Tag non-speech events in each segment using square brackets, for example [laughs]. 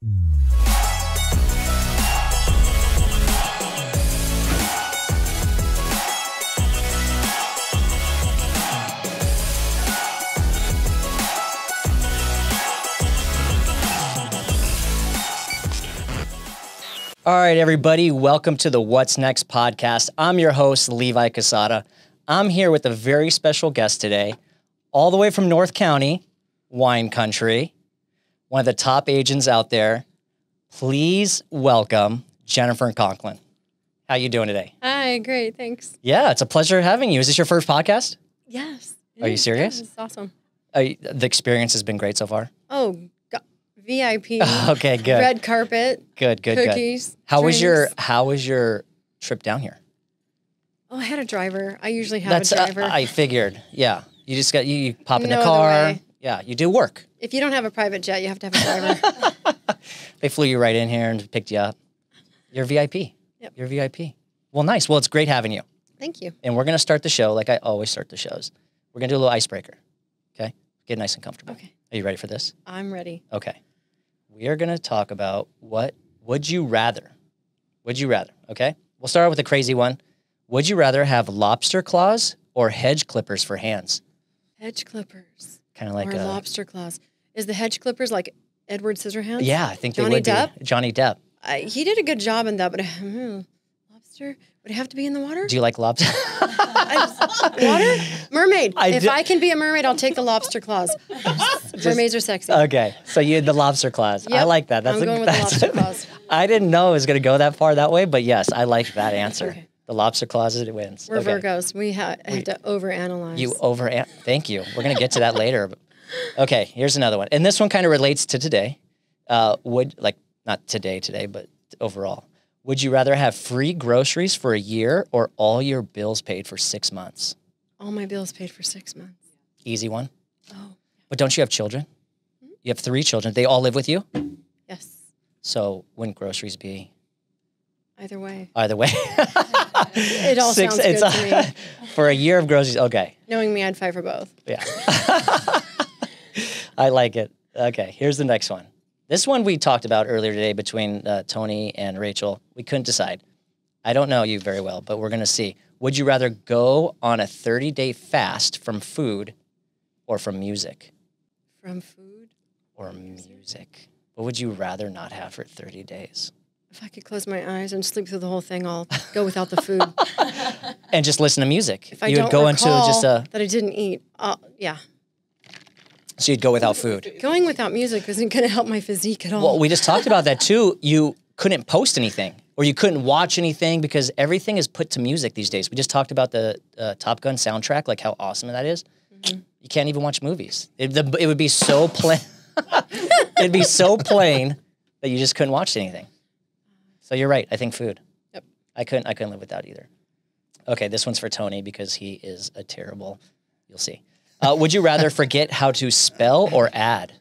All right, everybody, welcome to the What's Next podcast. I'm your host, Levi Casada. I'm here with a very special guest today, all the way from North County, wine country, one of the top agents out there. Please welcome Jennifer Conklin. How you doing today? Hi, great, thanks. Yeah, it's a pleasure having you. Is this your first podcast? Yes. Are you serious? It's awesome. Uh, the experience has been great so far. Oh, go- VIP. [laughs] Okay, good. Red carpet. Good, good, good. cookies. How was your. How was your trip down here? Oh, I had a driver. I usually have That's a uh, driver. I figured. Yeah, you just got you, you pop in No the car. Yeah, you do work. If you don't have a private jet, you have to have a driver. [laughs] They flew you right in here and picked you up. You're VIP. Yep. You're VIP. Well, nice. Well, it's great having you. Thank you. And we're gonna start the show like I always start the shows. We're gonna do a little icebreaker. Okay, get nice and comfortable. Okay. Are you ready for this? I'm ready. Okay. We are gonna talk about what would you rather? Would you rather? Okay. We'll start out with a crazy one. Would you rather have lobster claws or hedge clippers for hands? Hedge clippers Kind of like or a lobster claws. Is the hedge clippers like Edward Scissorhands? yeah. I think Johnny they would Depp? be Johnny Depp. I, he did a good job in that, but hmm, lobster would it have to be in the water? Do you like lobster? [laughs] water? Mermaid. I if I can be a mermaid, I'll take the lobster claws. [laughs] Mermaids are sexy. okay, so you had the lobster claws. I like that. That's I'm a, going with the lobster claws. [laughs] I didn't know it was going to go that far that way, but yes, I like that answer. Okay. The lobster closet, it wins. We're okay. Virgos. We ha- have to overanalyze. You over. Thank you. We're going to get to that later. [laughs] Okay, here's another one, and this one kind of relates to today. Uh, would like not today, today, but overall. Would you rather have free groceries for a year or all your bills paid for six months? All my bills paid for six months. Easy one. Oh, But don't you have children? You have three children. They all live with you. yes. So wouldn't groceries be Either way. either way? [laughs] It all sounds good to me. [laughs] for a year of groceries. Okay, Knowing me, I'd fight for both. yeah, [laughs] I like it. Okay, here's the next one. This one we talked about earlier today between uh, Tony and Rachel. We couldn't decide. I don't know you very well, but we're gonna see. Would you rather go on a 30 day fast from food or from music? From food. Or music? What would you rather not have for 30 days? If I could close my eyes and sleep through the whole thing, I'll go without the food. [laughs] And just listen to music. If I you don't would go into just a that I didn't eat, uh, yeah. so you'd go without food. Going without music isn't going to help my physique at all. Well, we just talked about that too. You couldn't post anything or you couldn't watch anything because everything is put to music these days. We just talked about the uh, Top Gun soundtrack, like how awesome that is. Mm-hmm. You can't even watch movies. It, the, it would be so plain. [laughs] It'd be so plain that you just couldn't watch anything. So you're right. I think food. Yep. I couldn't. I couldn't live without either. Okay, this one's for Tony because he is a terrible. You'll see. Uh, would you rather forget how to spell or add?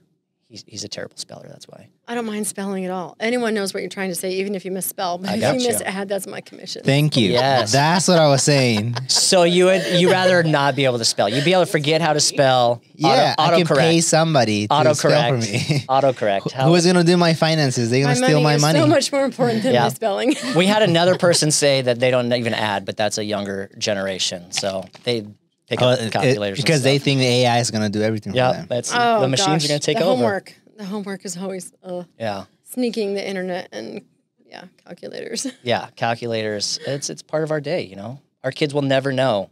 He's, he's a terrible speller. That's why. I don't mind spelling at all. Anyone knows what you're trying to say, even if you misspell. But I if got you you. miss add, that's my commission. Thank you. Yes. That's what I was saying. So you would you rather not be able to spell? You'd be able to forget how to spell. Yeah, auto, I can pay somebody to spell for me. [laughs] Autocorrect. Autocorrect. How- Who is gonna do my finances? They're gonna steal my is money. so much more important than Yeah. my spelling. [laughs] we had another person say that they don't even add, but that's a younger generation, so they pick Oh, up uh, it- calculators and because they think the AI is gonna do everything for Yeah, them. that's oh, the machines gosh. are going to take the over. Homework. The homework is always uh, Yeah, sneaking the internet and yeah, calculators. [laughs] yeah, calculators. It's it's part of our day. You know, our kids will never know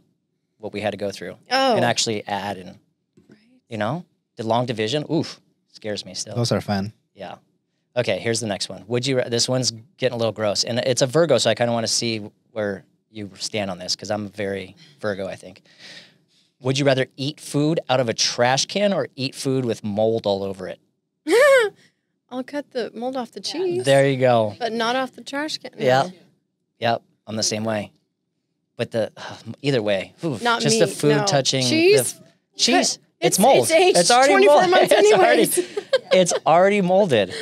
what we had to go through Oh, and actually add and right. you know the long division. Oof, scares me still. Those are fun. Yeah. Okay, here's the next one. Would you? This one's getting a little gross, and it's a Virgo, so I kind of want to see where you stand on this because I'm very Virgo. I think. Would you rather eat food out of a trash can or eat food with mold all over it? I'll cut the mold off the cheese, There you go. but not off the trash can. No. Yeah. Yep. I'm the same way. But the [sighs] either way, oof, Not just the me, food no. touching the Cheese? f- cheese. [laughs] It's, It's- mold. it's aged [laughs] 24 mold- months it's already, anyways. [laughs] it's already molded.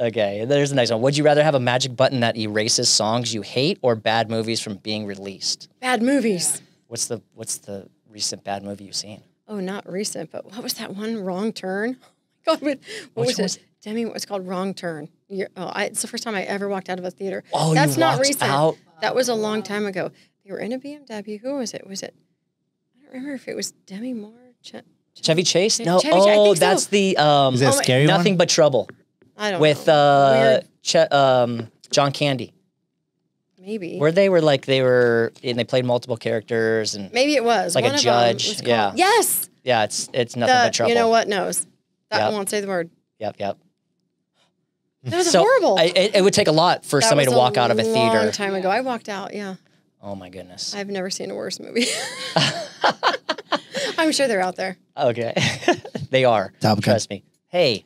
Okay, there's the next one. Would you rather have a magic button that erases songs you hate or bad movies from being released? Bad movies. What's the what's the recent bad movie you've seen? Oh, not recent, but what was that one? Wrong turn. God, what, what Which was was- it? Demi, what was called Wrong Turn. You're, oh, I, it's the first time I ever walked out of a theater. Oh, you That's not walked recent. out? That was a long time ago. They were in a BMW. Who was it? Was it? I don't remember if it was Demi Moore. Ch- Chevy Chase? No. Chase, I oh, so. that's the um, Is it a Oh my- scary Nothing one? but trouble I don't with know. uh, Weird, Che- um, John Candy. maybe. Where they were like they were and they played multiple characters and Maybe it was Like a One of them judge, was called- yeah. Yes. yeah, it's it's nothing The- but trouble. You know what knows? That Yep. won't say the word. Yep, yep. That was So horrible. I, it, it would take a lot for That somebody to walk out of a theater. Long theater. time ago. I walked out. Yeah. Oh my goodness. I've never seen a worse movie. [laughs] I'm sure they're out there. Okay, [laughs] they are. Top Gun. Trust me. Hey,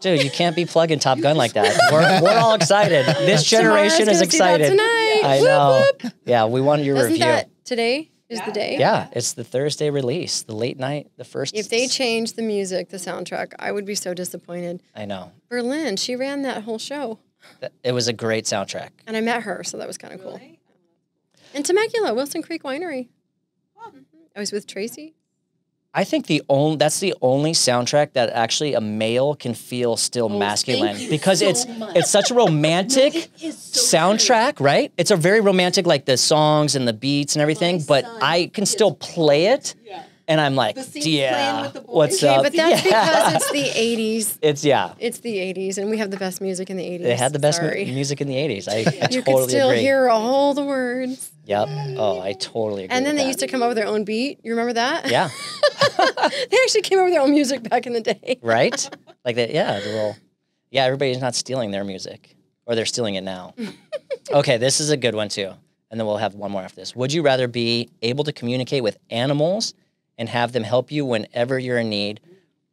dude, you can't be plugging Top Gun like that. [laughs] We're, we're all excited. This generation is gonna see that excited. tonight. I know. whoop. Yeah, we want your Isn't review. that today? Is the day? yeah, it's the Thursday release, the late night, the first. If they changed the music, the soundtrack, I would be so disappointed. I know. Berlin, she ran that whole show, It was a great soundtrack. and I met her, so that was kind of cool. In Temecula, Wilson Creek Winery. Mhm. I was with Tracy. I think the only that's the only soundtrack that actually a male can feel still oh, masculine because so it's much. it's such a romantic [laughs] is so soundtrack, right? It's a very romantic, like the songs and the beats and everything. My but I can still play it, Yeah. And I'm like, The yeah, with the boys. what's Okay, up? but that's [laughs] yeah. because it's the 80s. [laughs] it's yeah. It's the 80s, and we have the best music in the 80s. They had the best mu- music in the '80s. I, [laughs] I You totally could still agree. hear all the words. Yep. Oh, I totally agree. And then with they that. used to come up with their own beat. You remember that? Yeah. they actually came up with their own music back in the day. right? Like that, yeah, the little, yeah, everybody's not stealing their music, or they're stealing it now. okay, this is a good one too, and then we'll have one more after this. Would you rather be able to communicate with animals and have them help you whenever you're in need,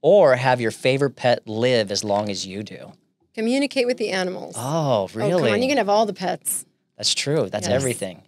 or have your favorite pet live as long as you do? Communicate with the animals. Oh, really? Oh, come on. You can have all the pets. That's true. That's Yes. everything.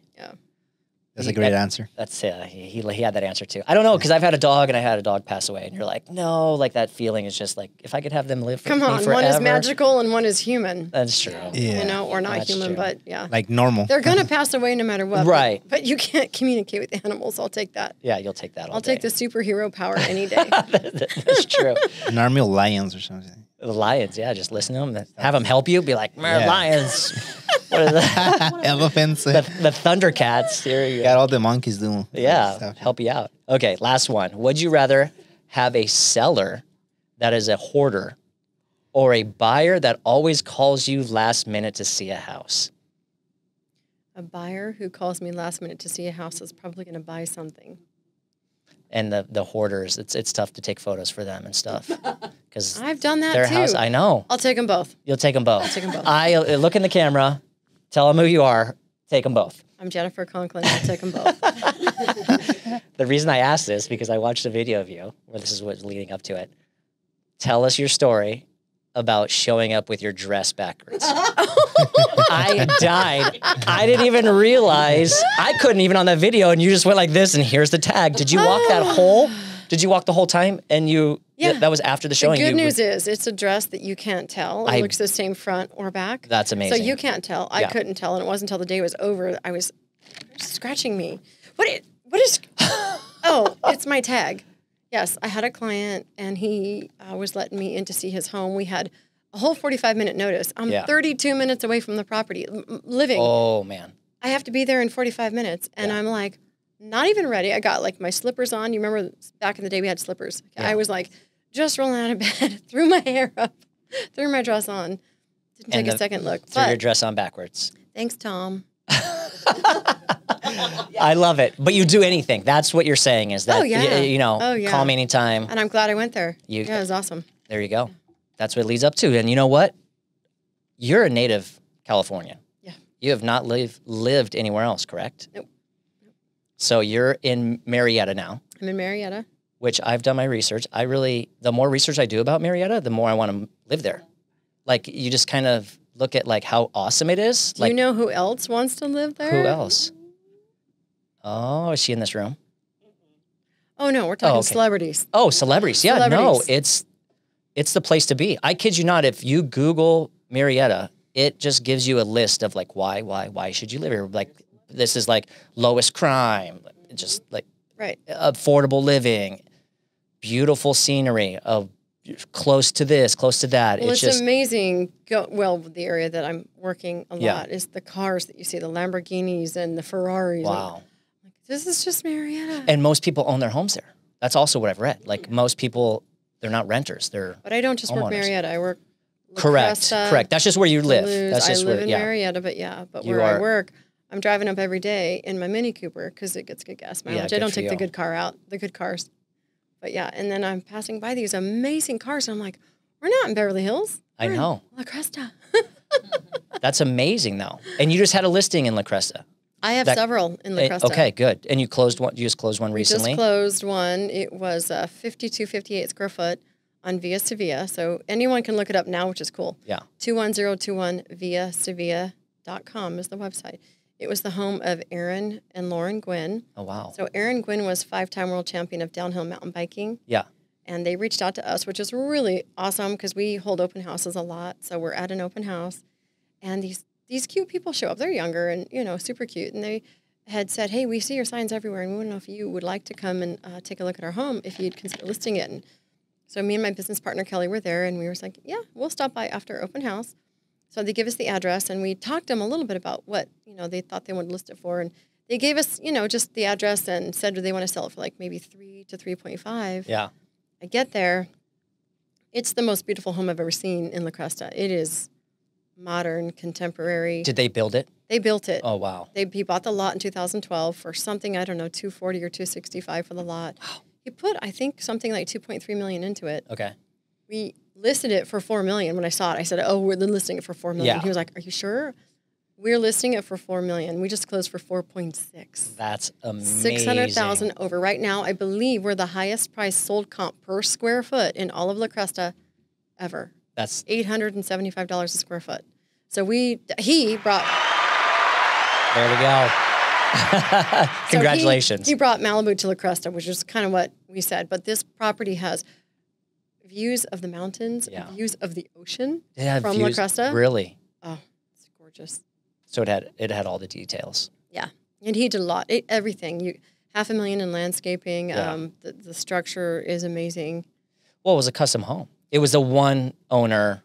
Yeah. That's a great answer. That's uh, he, he he had that answer too. I don't know because I've had a dog and I had a dog pass away, and you're like, no, like that feeling is just like if I could have them live. For Come me on. forever, One is magical and one is human. That's true. Yeah. You know, or not That's human, true. but yeah. Like normal. They're going [laughs] to pass away no matter what. Right. But, you can't communicate with animals. I'll take that. Yeah, you'll take that. All I'll take the superhero power any [laughs] day. That's true. [laughs] An army of lions or something. The lions, yeah, just listen to them. Have them help you. Be like, "Mer, Yeah. lions. [laughs] what are the, Elephants. the, the Thundercats? Here you go. Got all the monkeys doing. Yeah, help you out. Okay, last one. Would you rather have a seller that is a hoarder or a buyer that always calls you last minute to see a house? a buyer who calls me last minute to see a house is probably going to buy something. And the the hoarders, it's it's tough to take photos for them and stuff [laughs] because I've done that their too. house. I know. I'll take them both. You'll take them both. I'll take them both. I uh, look in the camera, tell them who you are, take them both. I'm Jennifer Conklin. I'll take them both. [laughs] The reason I asked this because I watched a video of you where this is what's leading up to it. Tell us your story about showing up with your dress backwards. [laughs] I died. I didn't even realize I couldn't even on that video, and you just went like this, and here's the tag. Did you walk that oh. whole? Did you walk the whole time? And you? Yeah. That was after the showing. the good you, news is it's a dress that you can't tell. It I- looks the same front or back. That's amazing. So you can't tell. I Yeah. couldn't tell, and it wasn't until the day was over. I was scratching me. What? i- What is? [laughs] oh, it's my tag. Yes, I had a client, and he uh, was letting me in to see his home. We had a whole forty-five minute notice. I'm Yeah. 32 minutes away from the property, living. Oh man. I have to be there in 45 minutes. And I'm like, not even ready. I got like my slippers on. You remember back in the day we had slippers. I was like, just rolling out of [laughs] bed, threw my hair up, [laughs] threw my dress on. Didn't And take a second look. Threw your dress on backwards. thanks, Tom. [laughs] [laughs] I love it. But you do anything. That's what you're saying is that Oh, yeah. y- you know, Oh, yeah. call me anytime. And I'm glad I went there. You- yeah, it was awesome. There you go. That's what it leads up to. And you know what? You're a native Californian. Yeah. You have not live, lived anywhere else, correct? Nope. So you're in Murrieta now, I'm in Murrieta. which I've done my research. I really, the more research I do about Murrieta, the more I want to live there. Like you just kind of look at like how awesome it is. Do like you know who else wants to live there? who else? Oh, is she in this room? Oh, no, we're talking oh, okay. celebrities. Oh, celebrities. Yeah, no, it's it's the place to be. I kid you not. If you Google Murrieta, it just gives you a list of like why, why, why should you live here? Like this is like lowest crime, just like Right. affordable living, beautiful scenery, a close to this, close to that. Well, it's it's, just amazing. Go, well, the area that I'm working a Yeah. lot is the cars that you see, the Lamborghinis and the Ferraris. and- wow. This is just Murrieta. And most people own their homes there. That's also what I've read. Like most people, they're not renters. They're but I don't just work. Murrieta. I work La correct. Cresta, correct. That's just where you live. De Luz. That's just I live where in yeah. Murrieta, but yeah, but You where are- I work, I'm driving up every day in my Mini Cooper because it gets good gas mileage. good I don't take the good car out, the good cars. But yeah, and then I'm passing by these amazing cars, and I'm like, we're not in Beverly Hills. I We're in know. La Cresta. [laughs] That's amazing though. And you just had a listing in La Cresta. I have That- several in La Eh, Cresta. Okay, good. And you closed one you just closed one We recently. just closed one. It was uh, 5258 square foot on Via Sevilla. So anyone can look it up now, which is cool. yeah. 21021 via Sevilla.com is the website. It was the home of Aaron and Lauren Gwin. Oh wow. So Aaron Gwin was five-time world champion of downhill mountain biking, yeah. and they reached out to us, which is really awesome because we hold open houses a lot. So we're at an open house, and these these cute people show up. They're younger and you know super cute, and they had said, "Hey, we see your signs everywhere, and we want to know if you would like to come and uh, take a look at our home if you'd consider listing it." And so me and my business partner Kelly were there, and we were like, "Yeah, we'll stop by after open house." So they give us the address, and we talked to them a little bit about what you know they thought they wanted to list it for, and they gave us you know just the address and said, "Do they want to sell it for like maybe three to three point five? Yeah. I get there, it's the most beautiful home I've ever seen in La Cresta. It is modern, contemporary. Did they build it? they built it. Oh wow. They he bought the lot in 2012 for something I don't know, 240 or 265 for the lot. He put I think something like 2.3 million into it. Okay. We listed it for 4 million when I saw it. I said, "Oh, we're listing it for 4 million." Yeah. He was like, "Are you sure?" We're listing it for 4 million. We just closed for 4.6. That's amazing. 600,000 over. Right now, I believe we're the highest price sold comp per square foot in all of La Cresta ever. That's $875 a square foot. So we he brought there we go. [laughs] so he- Congratulations. he, brought Malibu to La Cresta, which is kind of what we said. But this property has views of the mountains, Yeah. views of the ocean from views- La Cresta. Really? Oh, it's gorgeous. So it had it had all the details. Yeah, and he did a lot. It, everything. You half a million in landscaping. Yeah. Um, the, the structure is amazing. Well, it was a custom home. It was a one owner.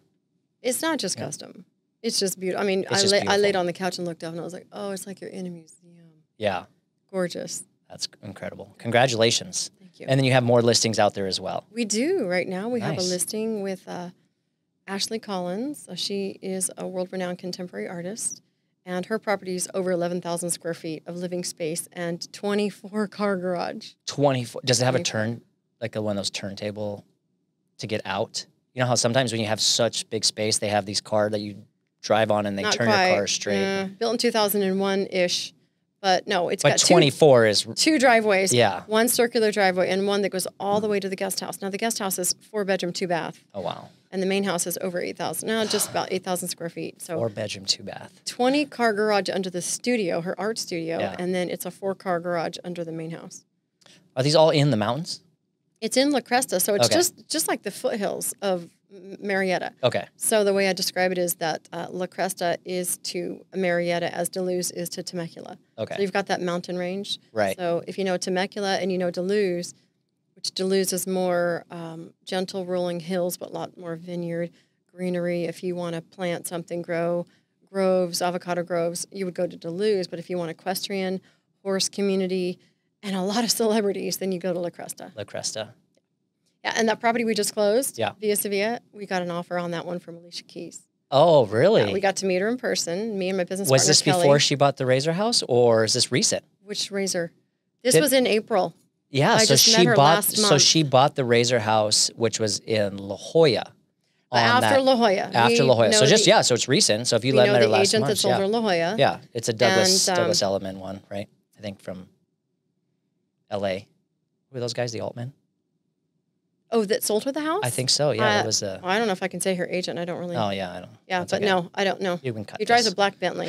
It's not just custom. It's just beautiful. I mean, I, lay, I laid on the couch and looked up, and I was like, "Oh, it's like you're in a museum. Yeah, Gorgeous. that's incredible. Congratulations. Thank you." And then you have more listings out there as well. we do right now. We have a listing with uh, Ashley Collins. She is a world-renowned contemporary artist, and her property is over 11,000 square feet of living space and 24 car garage. 24 does it have a turn like a one of those turntable to get out you know how sometimes when you have such big space they have these car that you drive on and they Not turn quite. your car straight built in 2001 ish, but no, it's but got two 24 is two driveways. yeah One circular driveway and one that goes all the way to the guest house. Now the guest house is four bedroom, two bath, oh wow and the main house is over eight thousand. No, just about eight thousand square feet. So four bedroom two bath twenty car garage under the studio, her art studio, Yeah. and then it's a four car garage under the main house. are these all in the mountains It's in La Cresta, so it's Okay. just just like the foothills of Murrieta. okay So the way I describe it is that uh, La Cresta is to Murrieta as De Luz is to Temecula. Okay. So you've got that mountain range. right So if you know Temecula and you know De Luz, which De Luz is more um, gentle rolling hills, but a lot more vineyard greenery. If you want to plant something, grow groves, avocado groves, you would go to De Luz. But if you want equestrian, horse community, and a lot of celebrities, then you go to La Cresta. la cresta Yeah, and that property we just closed, Yeah. Via Sevilla, we got an offer on that one from Alicia Keys. oh really Yeah, we got to meet her in person. Me and my business was this Kelly. before she bought the razor house or is this recent Which razor? This Did- was in April. yeah I so she bought so she bought the razor house which was in la jolla after that- La Jolla. after La Jolla. So just the- yeah, so it's recent. So if you let her last agent month, yeah. La Jolla. yeah, it's a Douglas And, um, Douglas Elliman one, right? I think from L.A. Who are those guys? The Altman? Oh, that sold her the house? I think so. Yeah, Uh, it was a. I don't know if I can say her agent. I don't really. Oh yeah, I don't. yeah, but okay. no, I don't know. You can cut. He drives this. a black Bentley.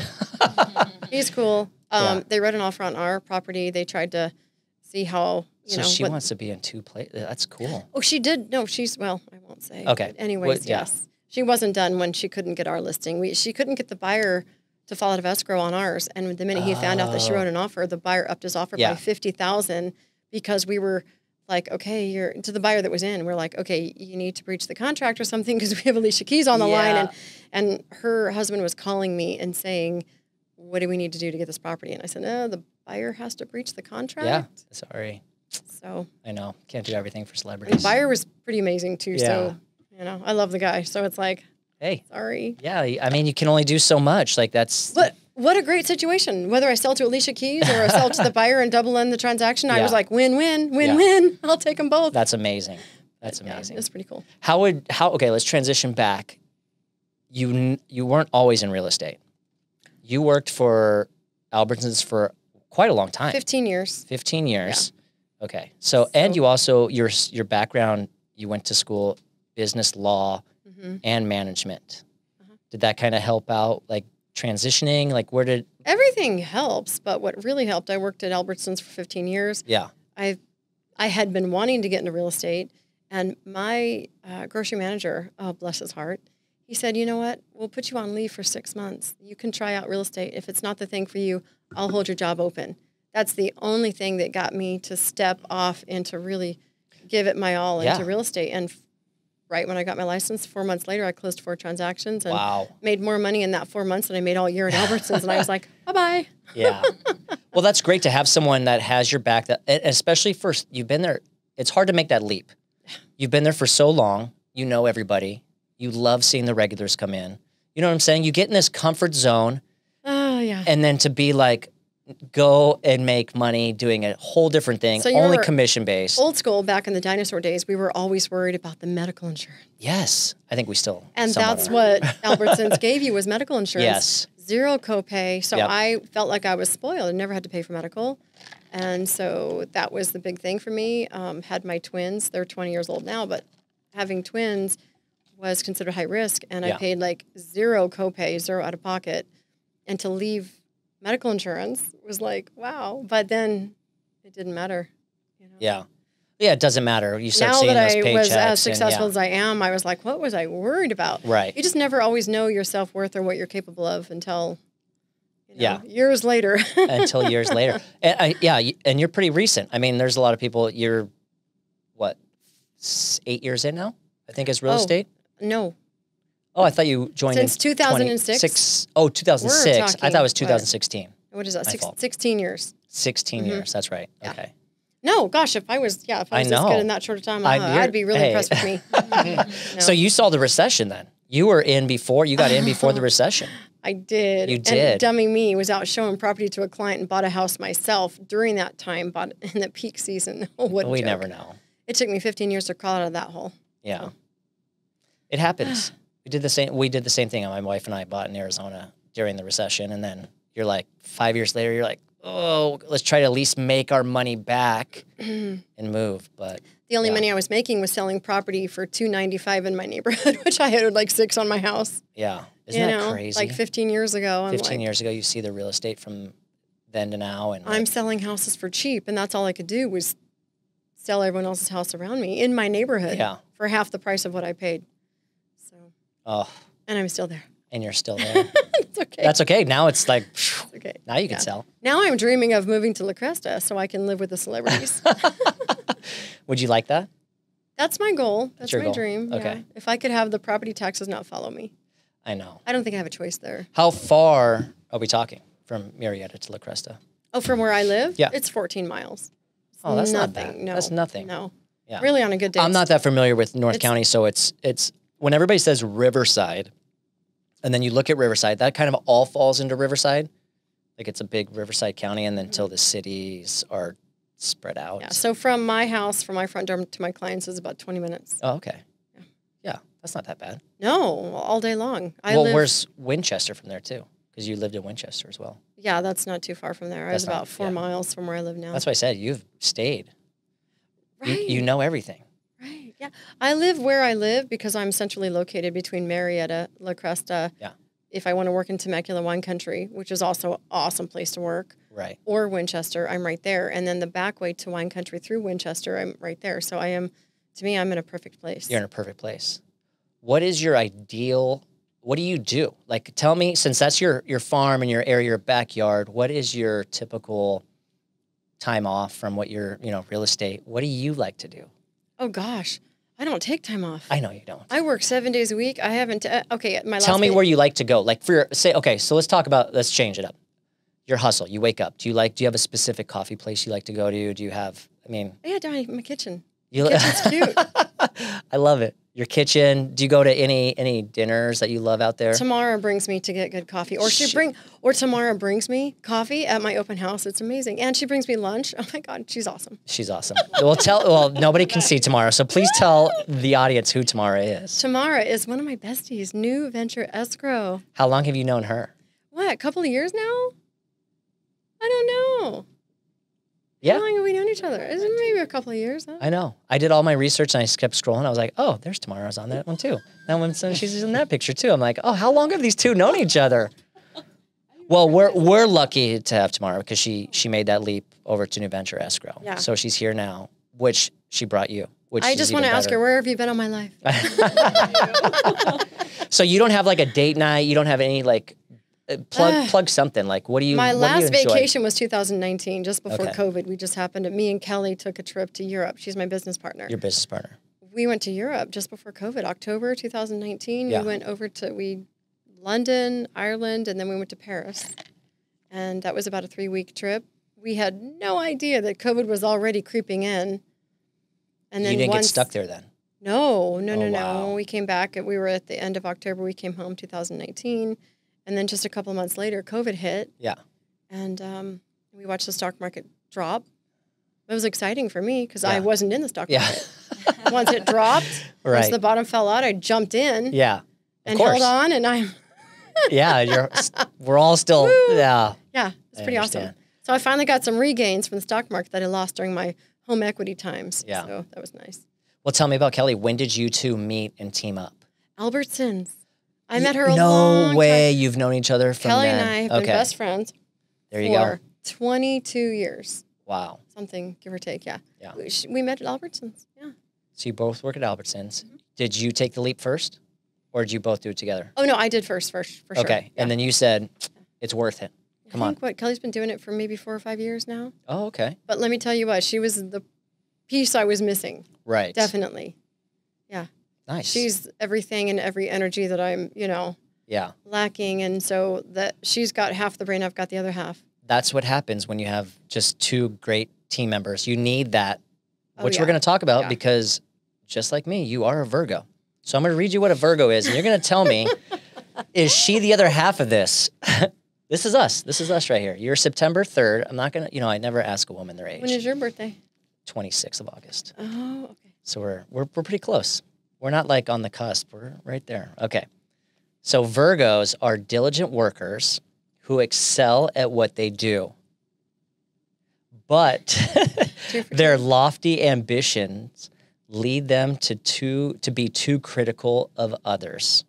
[laughs] He's cool. Um, Yeah. They wrote an offer on our property. They tried to see how you So know. she what- wants to be in two places. That's cool. Oh, she did. No, she's well. I won't say. Okay. But anyways, What- yeah. yes, she wasn't done when she couldn't get our listing. We she couldn't get the buyer to fall out of escrow on ours, and the minute he found out that she Oh. wrote an offer, the buyer upped his offer Yeah. by fifty thousand because we were like, okay, you're to the buyer that was in. We're like, okay, you need to breach the contract or something because [laughs] we have Alicia Keys on the line, and and her husband was calling me and saying, what do we need to do to get this property? And I said, no, the buyer has to breach the contract. Yeah. Sorry. So I know. Can't do everything for and the celebrities. buyer was pretty amazing too. Yeah. So you know, I love the guy. So it's like, Hey. sorry. Yeah. I mean, you can only do so much. Like that's. But what a great situation. Whether I sell to Alicia Keys or I sell to the [laughs] buyer and double in the transaction, I was like, win, win, win, win. [laughs] I'll take them both. That's amazing. That's yeah, amazing. it's pretty cool. How would how? Okay, let's transition back. You you weren't always in real estate. You worked for Albertsons for quite a long time. 15 years. 15 years. Okay. So, and you also your your background you went to school business law hmm and management. Uh-huh. Did that kind of help out like transitioning? Like where did Everything helps, but what really helped, I worked at Albertsons for 15 years. Yeah. I I had been wanting to get into real estate, and my uh, grocery manager, oh bless his heart, he said, "You know what? We'll put you on leave for six months. You can try out real estate. If it's not the thing for you, I'll hold your job open." That's the only thing that got me to step off and to really give it my all Yeah. into real estate. And right when I got my license, four months later, I closed four transactions and Wow. made more money in that four months than I made all year at Albertsons. and I was like, [laughs] "Bye bye." Yeah. well, that's great to have someone that has your back that especially first you've been there it's hard to make that leap. You've been there for so long, you know everybody. You love seeing the regulars come in. You know what I'm saying? You get in this comfort zone Oh yeah. and then to be like go and make money doing a whole different thing, So only commission based. Old school, back in the dinosaur days, we were always worried about the medical insurance. Yes, I think we still. And that's are. what [laughs] Albertsons gave you was medical insurance. Yes. Zero copay. So Yep. I felt like I was spoiled. I never had to pay for medical. And so that was the big thing for me. Um, had my twins. They're 20 years old now, but having twins was considered high risk. And Yeah. I paid like zero copay, zero out of pocket. And to leave medical insurance was like, wow. But then it didn't matter. You know? Yeah, yeah. It doesn't matter. You start now seeing that those I was as and- successful yeah. as I am, I was like, what was I worried about? right. You just never always know your self worth or what you're capable of until you know, Yeah. years later. [laughs] until years later. And I, yeah, and you're pretty recent. I mean, there's a lot of people. You're what eight years in now? I think as real Oh, estate. no, Oh, I thought you joined Since in 2006? 26 Oh, 2006. I thought it was what? 2016. what is that? Six, 16 years. 16 Mhm. years. That's right. Yeah. Okay. No, gosh, if I was, yeah, if I I was this know. good in that short of time, I, uh, I'd be really hey. impressed with me. [laughs] No. So you saw the recession then. You were in before. You got in before the [laughs] recession. I did. You And did. dummy me was out showing property to a client and bought a house myself during that time, bought [laughs] in the peak season. what we joke. never know. It took me 15 years to crawl out of that hole. Yeah. So. It happens. We did the same we did the same thing. My wife and I bought in Arizona during the recession and then you're like 5 years later you're like, "Oh, let's try to at least make our money back [clears throat] and move." But The only Yeah. money I was making was selling property for 295 in my neighborhood, [laughs] which I had like six on my house. yeah, isn't you that know, crazy? like 15 years ago. I'm 15 like, years ago you see the real estate from then to now and I'm like, selling houses for cheap, and that's all I could do was sell everyone else's house around me in my neighborhood yeah. for half the price of what I paid. Oh, and I'm still there. and you're still there. [laughs] it's okay. That's okay. Now it's like phew, It's okay. now you can Yeah. sell. Now I'm dreaming of moving to La Cresta so I can live with the celebrities. [laughs] Would you like that? that's my goal. That's your my goal. dream. Okay. Yeah. If I could have the property taxes not follow me, I know. I don't think I have a choice there. How far are we talking from Murrieta to La Cresta? Oh, from where I live? Yeah. It's 14 miles. Oh, that's not nothing. bad. No. That's nothing. No. Yeah. Really on a good day. I'm not that familiar with North it's- County, so it's it's when everybody says Riverside, and then you look at Riverside, that kind of all falls into Riverside. Like it's a big Riverside County, and then mm-hmm. until the cities are spread out. Yeah. So from my house, from my front door to my clients is about 20 minutes. Oh, okay. Yeah, yeah that's not that bad. No, all day long. I well, live. where's Winchester from there too? Because you lived in Winchester as well. Yeah, that's not too far from there. I That's was not- about four yeah. miles from where I live now. That's why I said you've stayed. You, right. you know everything. Yeah. I live where I live because I'm centrally located between Murrieta, La Cresta. Yeah. If I want to work in Temecula wine country, which is also an awesome place to work, Right. or Winchester, I'm right there. And then the back way to wine country through Winchester, I'm right there. So I am, to me, I'm in a perfect place. You're in a perfect place. What is your ideal? What do you do? Like, tell me, since that's your your farm and your area, your backyard. What is your typical time off from what you're, you know, real estate, what do you like to do? Oh gosh, I don't take time off. I know you don't. I work seven days a week. I haven't. Uh, okay, my last Tell me day- where you like to go. Like for your, say, okay, so let's talk about, let's change it up. Your hustle. You wake up. Do you like, do you have a specific coffee place you like to go to? Do you have, I mean, Yeah, down in my kitchen. you, Kitchen's cute. [laughs] I love it. Your kitchen. Do you go to any, any dinners that you love out there? Tamara brings me to get good coffee, or she Sh- bring, or Tamara brings me coffee at my open house. It's amazing, and she brings me lunch. [laughs] Oh my god, she's awesome. She's awesome. Well, tell, well, nobody can see Tamara. So please tell the audience who Tamara is. Tamara is one of my besties. New Venture Escrow. How long have you known her? What? A couple of years now? I don't know. Yeah. How long have we known each other? Is it maybe a couple of years? Huh? I know. I did all my research and I kept scrolling. I was like, oh, there's Tamara's on that one too. That one, so she's in that picture too. I'm like, oh, how long have these two known each other? Well, we're we're lucky to have tomorrow because she she made that leap over to New Venture Escrow. Yeah. So she's here now, which she brought you. Which I just want to ask her, where have you been all my life? [laughs] So you don't have like a date night. You don't have any like uh, plug [sighs] plug something. Like, what do you? My do you last vacation was 2019, just before Okay. COVID. We just happened to, me and Kelly took a trip to Europe. She's my business partner. Your business partner. we went to Europe just before COVID, October 2019. Yeah. We went over to we London, Ireland, and then we went to Paris. And that was about a three week trip. We had no idea that COVID was already creeping in. And then you didn't once, get stuck there then. No, no, no, Oh, no. wow. When we came back, we were at the end of October. We came home 2019, and then just a couple of months later, COVID hit, Yeah. and um, we watched the stock market drop. It was exciting for me because I wasn't in the stock Yeah. market. [laughs] once it dropped, [laughs] once Right. the bottom fell out, I jumped in Yeah. And course. held on, and I'm [laughs] yeah. You're. We're all still. Yeah. yeah, it's I pretty awesome. So I finally got some regains from the stock market that I lost during my home equity times. Yeah. so that was nice. Well, tell me about Kelly. When did you two meet and team up? Albertsons. I met her no way. time. You've known each other from Kelly then. and I have okay. been best friends there you for go. 22 years, Wow. something give or take. Yeah. Yeah. We, sh- we met at Albertsons. Yeah. So you both work at Albertsons. Mm-hmm. Did you take the leap first, or did you both do it together? Oh no, I did first, first for sure. Okay. Yeah. And then you said it's worth it. Come I on. think what Kelly's been doing it for maybe four or five years now. Oh, okay. But let me tell you what, she was the piece I was missing. Right. Definitely. Nice. She's everything and every energy that I'm, you know, yeah. lacking. And so that she's got half the brain, I've got the other half. That's what happens when you have just two great team members. You need that, Oh, which yeah. we're going to talk about Yeah. because just like me, you are a Virgo. So I'm going to read you what a Virgo is, and you're going to tell me [laughs] is she the other half of this? [laughs] this is us. This is us right here. You're September 3rd. I'm not going to, you know, I never ask a woman their age. When is your birthday? 26th of August. Oh, okay. So we're, we're, we're pretty close. We're not like on the cusp. We're right there. Okay. So Virgos are diligent workers who excel at what they do. But [laughs] their lofty ambitions lead them to too, to be too critical of others.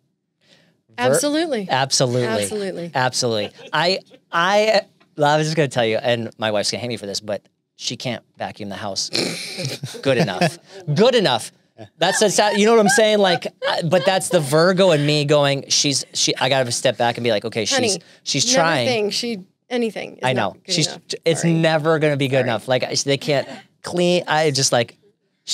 Vir- Absolutely. Absolutely. Absolutely. Absolutely. I I I was just gonna tell you, and my wife's gonna hate me for this, but she can't vacuum the house [laughs] good enough. Good enough. That's the you know what I'm saying? Like, but that's the Virgo in me going. She's she. I gotta step back and be like, okay, she's Honey, she's Never trying. she anything. Is I know she's. enough. It's Sorry. never gonna be good Sorry. enough. Like they can't clean. I just like.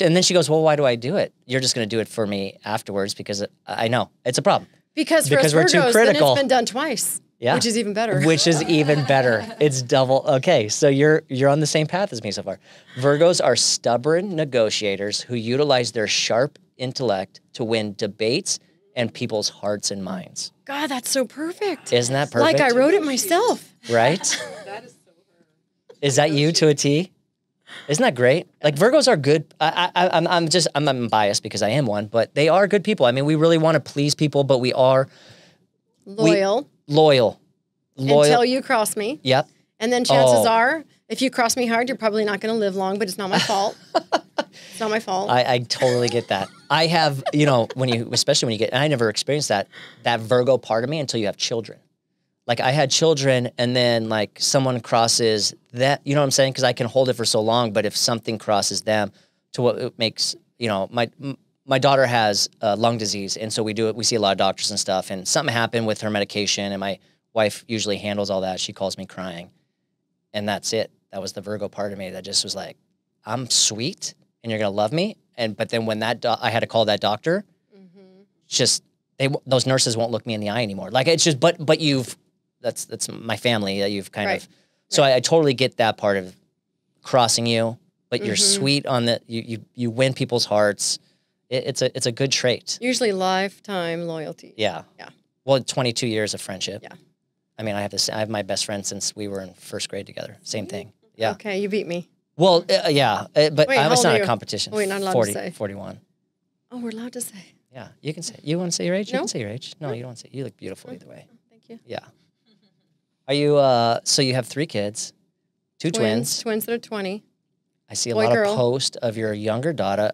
And then she goes, "Well, why do I do it? You're just going to do it for me afterwards because uh, I know it's a problem." because for because us we're too critical. it's been done twice. Yeah. Which is even better. [laughs] which is even better. It's double. Okay, so you're you're on the same path as me so far. Virgos are stubborn negotiators who utilize their sharp intellect to win debates and people's hearts and minds. God, that's so perfect. Isn't that perfect? Like I wrote it myself. right? [laughs] That is so her. Is that you to a T? Isn't that great? Like Virgos are good. I, I, I'm, I'm just, I'm, I'm biased because I am one, but they are good people. I mean, we really want to please people, but we are Loyal loyal. Loyal. until you cross me. yep. And then chances Oh. are, if you cross me hard, you're probably not going to live long, but it's not my fault. [laughs] it's not my fault. I, I totally get that. I have, you know, when you, especially when you get, and I never experienced that, that Virgo part of me until you have children. Like I had children, and then like someone crosses that, you know what I'm saying? Because I can hold it for so long, but if something crosses them to what it makes, you know, my my daughter has uh, lung disease, and so we do it. We see a lot of doctors and stuff, and something happened with her medication, and my wife usually handles all that. She calls me crying, and that's it. that was the Virgo part of me that just was like, I'm sweet and you're gonna love me. And but then when that do- I had to call that doctor, Mm-hmm. just they those nurses won't look me in the eye anymore. Like it's just but but you've that's that's my family that you've kind Right. of so I, I totally get that part of crossing you, but you're Mhm. sweet on the you you you win people's hearts. It, it's a it's a good trait. Usually lifetime loyalty. Yeah. Yeah. Well, 22 years of friendship. Yeah. I mean, I have this. I have my best friend since we were in first grade together. Same thing. Yeah. Okay, you beat me. Well, uh, yeah, uh, but Wait, I was not a competition. Oh, you're not allowed to say. 41. Oh, we're allowed to say. Yeah, you can say. You want to say your age? You can say your age. No, you don't want to say. You look beautiful Mm. either way. Thank you. Yeah. Are you? uh So you have three kids, two twins. Twins that are 20. I see a Boy, lot girl. of posts of your younger daughter,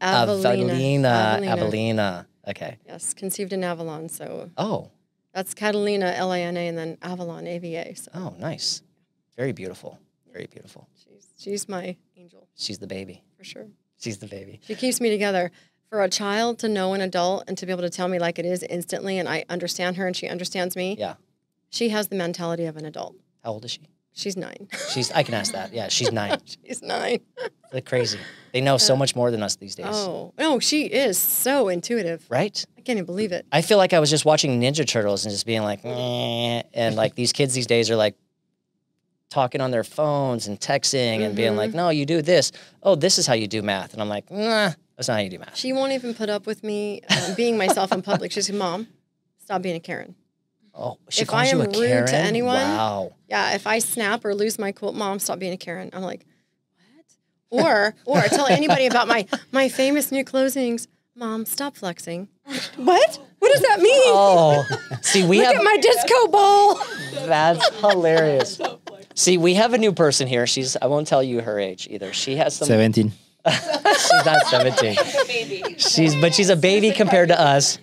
Avelina. Avelina. Avelina. Okay. Yes, conceived in Avalon. So Oh, that's Catalina, L A N A, and then Avalon, A V A. So oh, nice. Very beautiful. Very beautiful. she's, she's my angel She's the baby. for sure. She's the baby. She keeps me together. For a child to know an adult and to be able to tell me like it is instantly, and I understand her and she understands me, Yeah. she has the mentality of an adult. How old is she? She's nine. She's. I can ask that. Yeah, she's nine. [laughs] she's nine. They're crazy. They know so much more than us these days. Oh, no, she is so intuitive. Right? I can't even believe it. I feel like I was just watching Ninja Turtles and just being like, "Meh," and like these kids these days are like talking on their phones and texting and being like, no, you do this. Oh, this is how you do math. And I'm like, nah, that's not how you do math. She won't even put up with me um, being myself in public. She's like, Mom, stop being a Karen. Oh, she If calls I you am a rude to anyone- Wow. Yeah, if I snap or lose my cool, Mom, stop being a Karen. I'm like, what? Or, or tell anybody [laughs] about my my famous new closings. Mom, stop flexing. [laughs] What? What does that mean? Oh, [laughs] see, we Look have at my disco ball. that's hilarious. See, we have a new person here. She's I won't tell you her age either. She has some. 17. She's not 17. She's but she's a baby compared to us,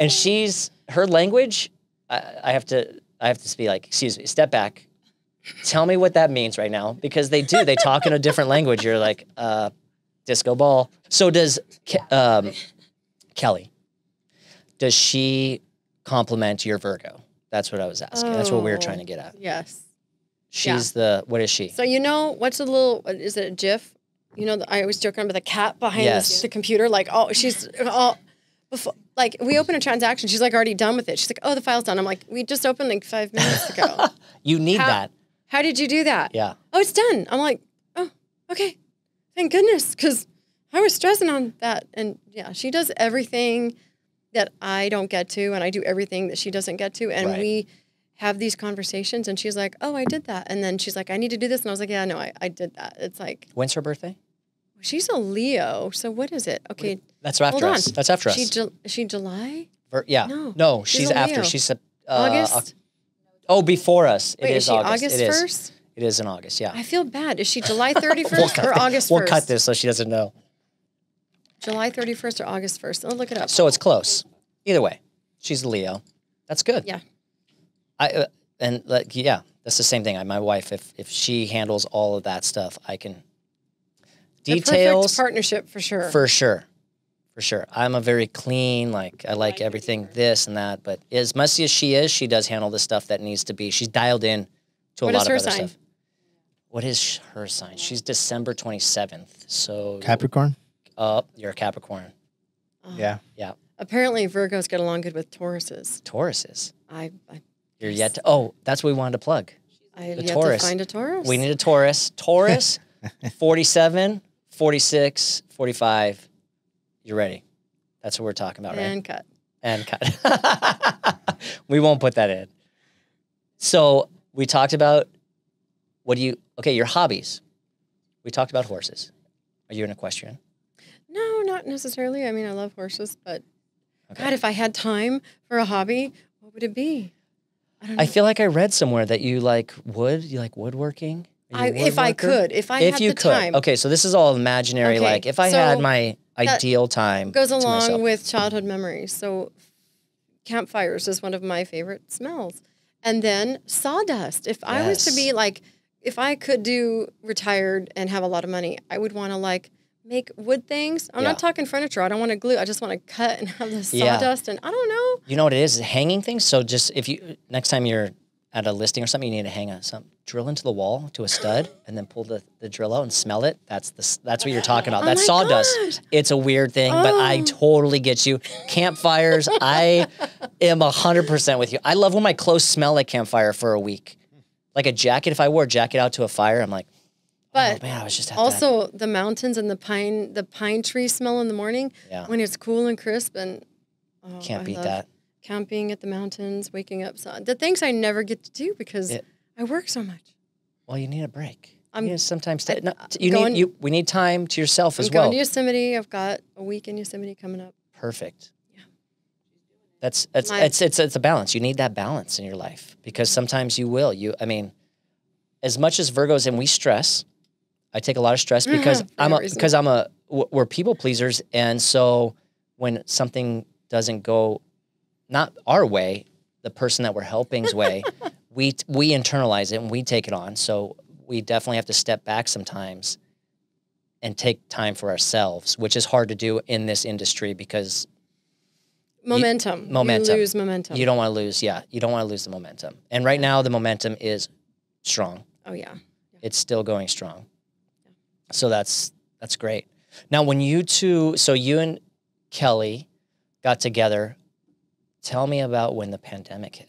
and she's her language. I, I have to I have to be like, excuse me, step back. Tell me what that means right now because they do. They talk in a different language. You're like, uh, disco ball. So does Ke- um, Kelly? Does she compliment your Virgo? That's what I was asking. That's what we were Oh. trying to get at. Yes. She's the what is she? So you know what's a little? is it a GIF? You know, I always joke around with the cat behind Yes. the, the computer. Like, oh, she's all before. Like, we open a transaction. She's like already done with it. She's like, oh, the file's done. I'm like, we just opened like five minutes ago. [laughs] You need How- that. How did you do that? Yeah. Oh, it's done. I'm like, oh, okay. Thank goodness, because I was stressing on that. And yeah, she does everything that I don't get to, and I do everything that she doesn't get to. And Right. we have these conversations, and she's like, oh, I did that. And then she's like, I need to do this. And I was like, yeah, no, I, I did that. It's like, When's her birthday? She's a Leo. So what is it? Okay. That's after Hold on. us. That's after us. She, Ju- she July? Ver- yeah. No. No, She's she's after. Leo. She's uh, August? Oh, before us. It Wait, is is she August. August It is. 1st? It is in August. Yeah. I feel bad. Is she July 31st or August 1st? We'll cut this so she doesn't know. July 31st or August 1st? I'll look it up. So it's close. Either way, she's a Leo. That's good. Yeah. I uh, and like yeah, that's the same thing. I, my wife, if if she handles all of that stuff, I can. The perfect Details partnership for sure. for sure, for sure. I'm a very clean. Like I like everything this and that. But as messy as she is, she does handle the stuff that needs to be. She's dialed in to a What lot is of other sign? stuff. What is her sign? She's December 27th. So Capricorn? uh, you're a Capricorn. Yeah. Yeah. Apparently, Virgos get along good with Tauruses. Tauruses. I, I, You're yet to. Oh, that's what we wanted to plug. I have The yet Taurus. to find a Taurus. We need a Taurus. Taurus, [laughs] 47, 46, 45. You're ready. That's what we're talking about, right? and cut. And cut. [laughs] we won't put that in. So we talked about what do you, okay, your hobbies. We talked about horses. Are you an equestrian? No, not necessarily. I mean, I love horses, but Okay. God, if I had time for a hobby, what would it be? I don't know. I feel like I read somewhere that you like wood, you like woodworking. I, if I woodworker? could, if I if had you the could. time, Okay, so this is all imaginary. Okay, Like if I had my ideal time, goes along myself. with childhood memories. So, campfires is one of my favorite smells. And then sawdust. If I was to be like, if I could do retired and have a lot of money, I would want to like make wood things. I'm Yeah. not talking furniture. I don't want to glue. I just want to cut and have the Yeah. sawdust. And I don't know. You know what it is? Hanging things. So just if you next time you're at a listing or something, you need to hang a some drill into the wall to a stud and then pull the, the drill out and smell it. That's the that's what you're talking about. Oh That's sawdust. gosh. It's a weird thing, but I Oh. totally get you. Campfires, I am hundred percent with you. I love when my clothes smell like campfire for a week. Like a jacket. If I wore a jacket out to a fire, I'm like, oh, But oh man, I was just at that. also the mountains and the pine the pine tree smell in the morning Yeah. when it's cool and crisp and oh, Can't I beat that. Camping at the mountains, waking up, so the things I never get to do because It- I work so much. Well, you need a break. I'm- you sometimes to, I'm you going- need you. We need time to yourself as I'm well. going to Yosemite. I've got a week in Yosemite coming up. Perfect. That's that's My- it's it's it's a balance. You need that balance in your life because sometimes you will. You I mean, as much as Virgos and we stress, I take a lot of stress mm-hmm. because For I'm a because I'm a we're people pleasers, and so when something doesn't go not our way, the person that we're helping's way, [laughs] we we internalize it and we take it on. So we definitely have to step back sometimes and take time for ourselves, which is hard to do in this industry because Momentum. momentum. You lose momentum. you don't want to lose. Yeah, you don't want to lose the momentum. And right now, the momentum is strong. oh yeah. It's still going strong. So that's that's great. Now, when you two, so you and Kelly got together, tell me about when the pandemic hit.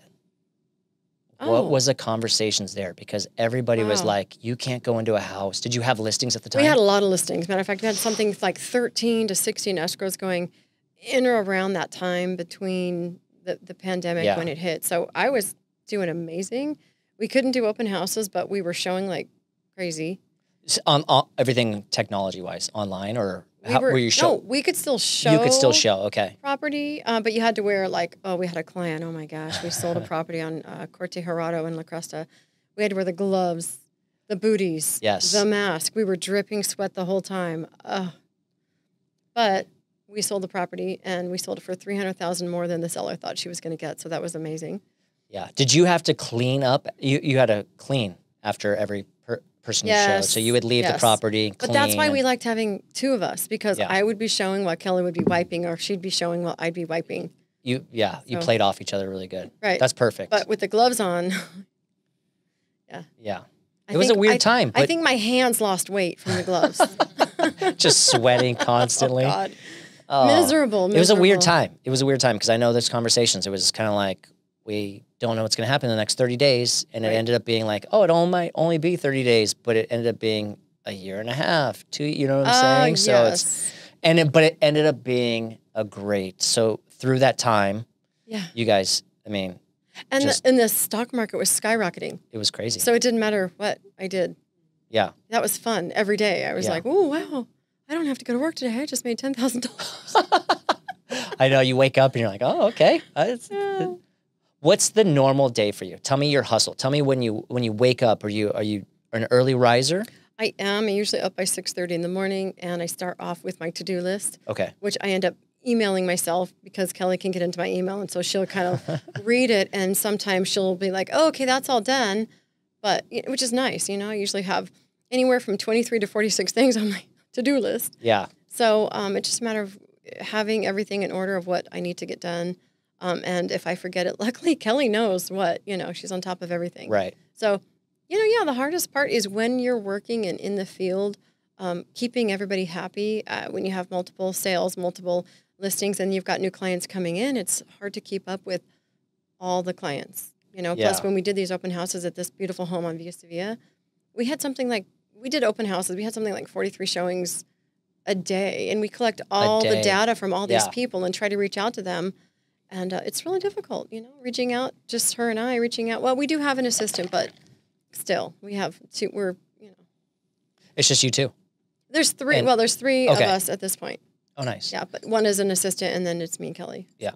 Oh. What was the conversations there? Because everybody was like, "You can't go into a house." Did you have listings at the time? We had a lot of listings. Matter of fact, we had something like 13 to 16 escrows going in or around that time between the, the pandemic Yeah. when it hit. So I was doing amazing. We couldn't do open houses, but we were showing like crazy. S- on, on everything technology wise, online or We how, were, were you show? No, we could still show. you could still show. Okay. property, uh, but you had to wear like oh we had a client oh my gosh we sold a [laughs] property on uh, Corte Gerardo in La Cresta. We had to wear the gloves, the booties, Yes. the mask. We were dripping sweat the whole time. Ugh. But we sold the property and we sold it for three hundred thousand more than the seller thought she was going to get. So that was amazing. Yeah. Did you have to clean up? You you had to clean after every per, person you showed. So you would leave the yes. property. But that's why we liked having two of us because Yeah. I would be showing while Kelly would be wiping, or she'd be showing while I'd be wiping. you. Yeah, you played off each other really good. Right. That's perfect. But with the gloves on, [laughs] yeah, I it was a weird I- time. I think my hands lost weight from the gloves. [laughs] just sweating [laughs] constantly. Oh God, Oh. miserable, It was a weird time. It was a weird time because I know there's conversations. It was kind of like we don't know what's going to happen in the next 30 days, and it ended up being like, oh, it only might only be 30 days, but it ended up being a year and a half, two. You know what I'm Oh, saying? So it's and it, but it ended up being a great. So through that time, yeah, you guys, I mean, and just- the, and the stock market was skyrocketing, it was crazy. so it didn't matter what I did. yeah, That was fun every day. I was Yeah. like, oh wow, I don't have to go to work today. I just made ten thousand dollars. [laughs] I know. You wake up and you're like, oh, okay. Uh, it's- What's the normal day for you? Tell me your hustle. Tell me when you when you wake up. Are you are you an early riser? I am. I'm usually up by six thirty in the morning, and I start off with my to do list. Okay. which I end up emailing myself because Kelly can get into my email. And so she'll kind of [laughs] read it. And sometimes she'll be like, oh, okay, that's all done. But, which is nice. You know, I usually have anywhere from 23 to 46 things on my [laughs] to do list. Yeah. So um, it's just a matter of having everything in order of what I need to get done. Um, and if I forget it, [laughs] luckily Kelly knows what, you know, she's on top of everything. Right. So, you know, yeah, the hardest part is when you're working and in the field, um, keeping everybody happy. Uh, when you have multiple sales, multiple listings, and you've got new clients coming in, it's hard to keep up with all the clients. You know, plus when we did these open houses at this beautiful home on Via Sevilla, we had something like we did open houses. We had something like 43 showings a day, and we collect all the data from all these Yeah. people and try to reach out to them. And uh, it's really difficult, you know, reaching out, just her and I reaching out. Well, we do have an assistant, but still, we have two. We're, you know, It's just you two. there's three. And- well, there's three Okay. of us at this point. Oh, nice. Yeah, but one is an assistant, and then it's me and Kelly. Yeah.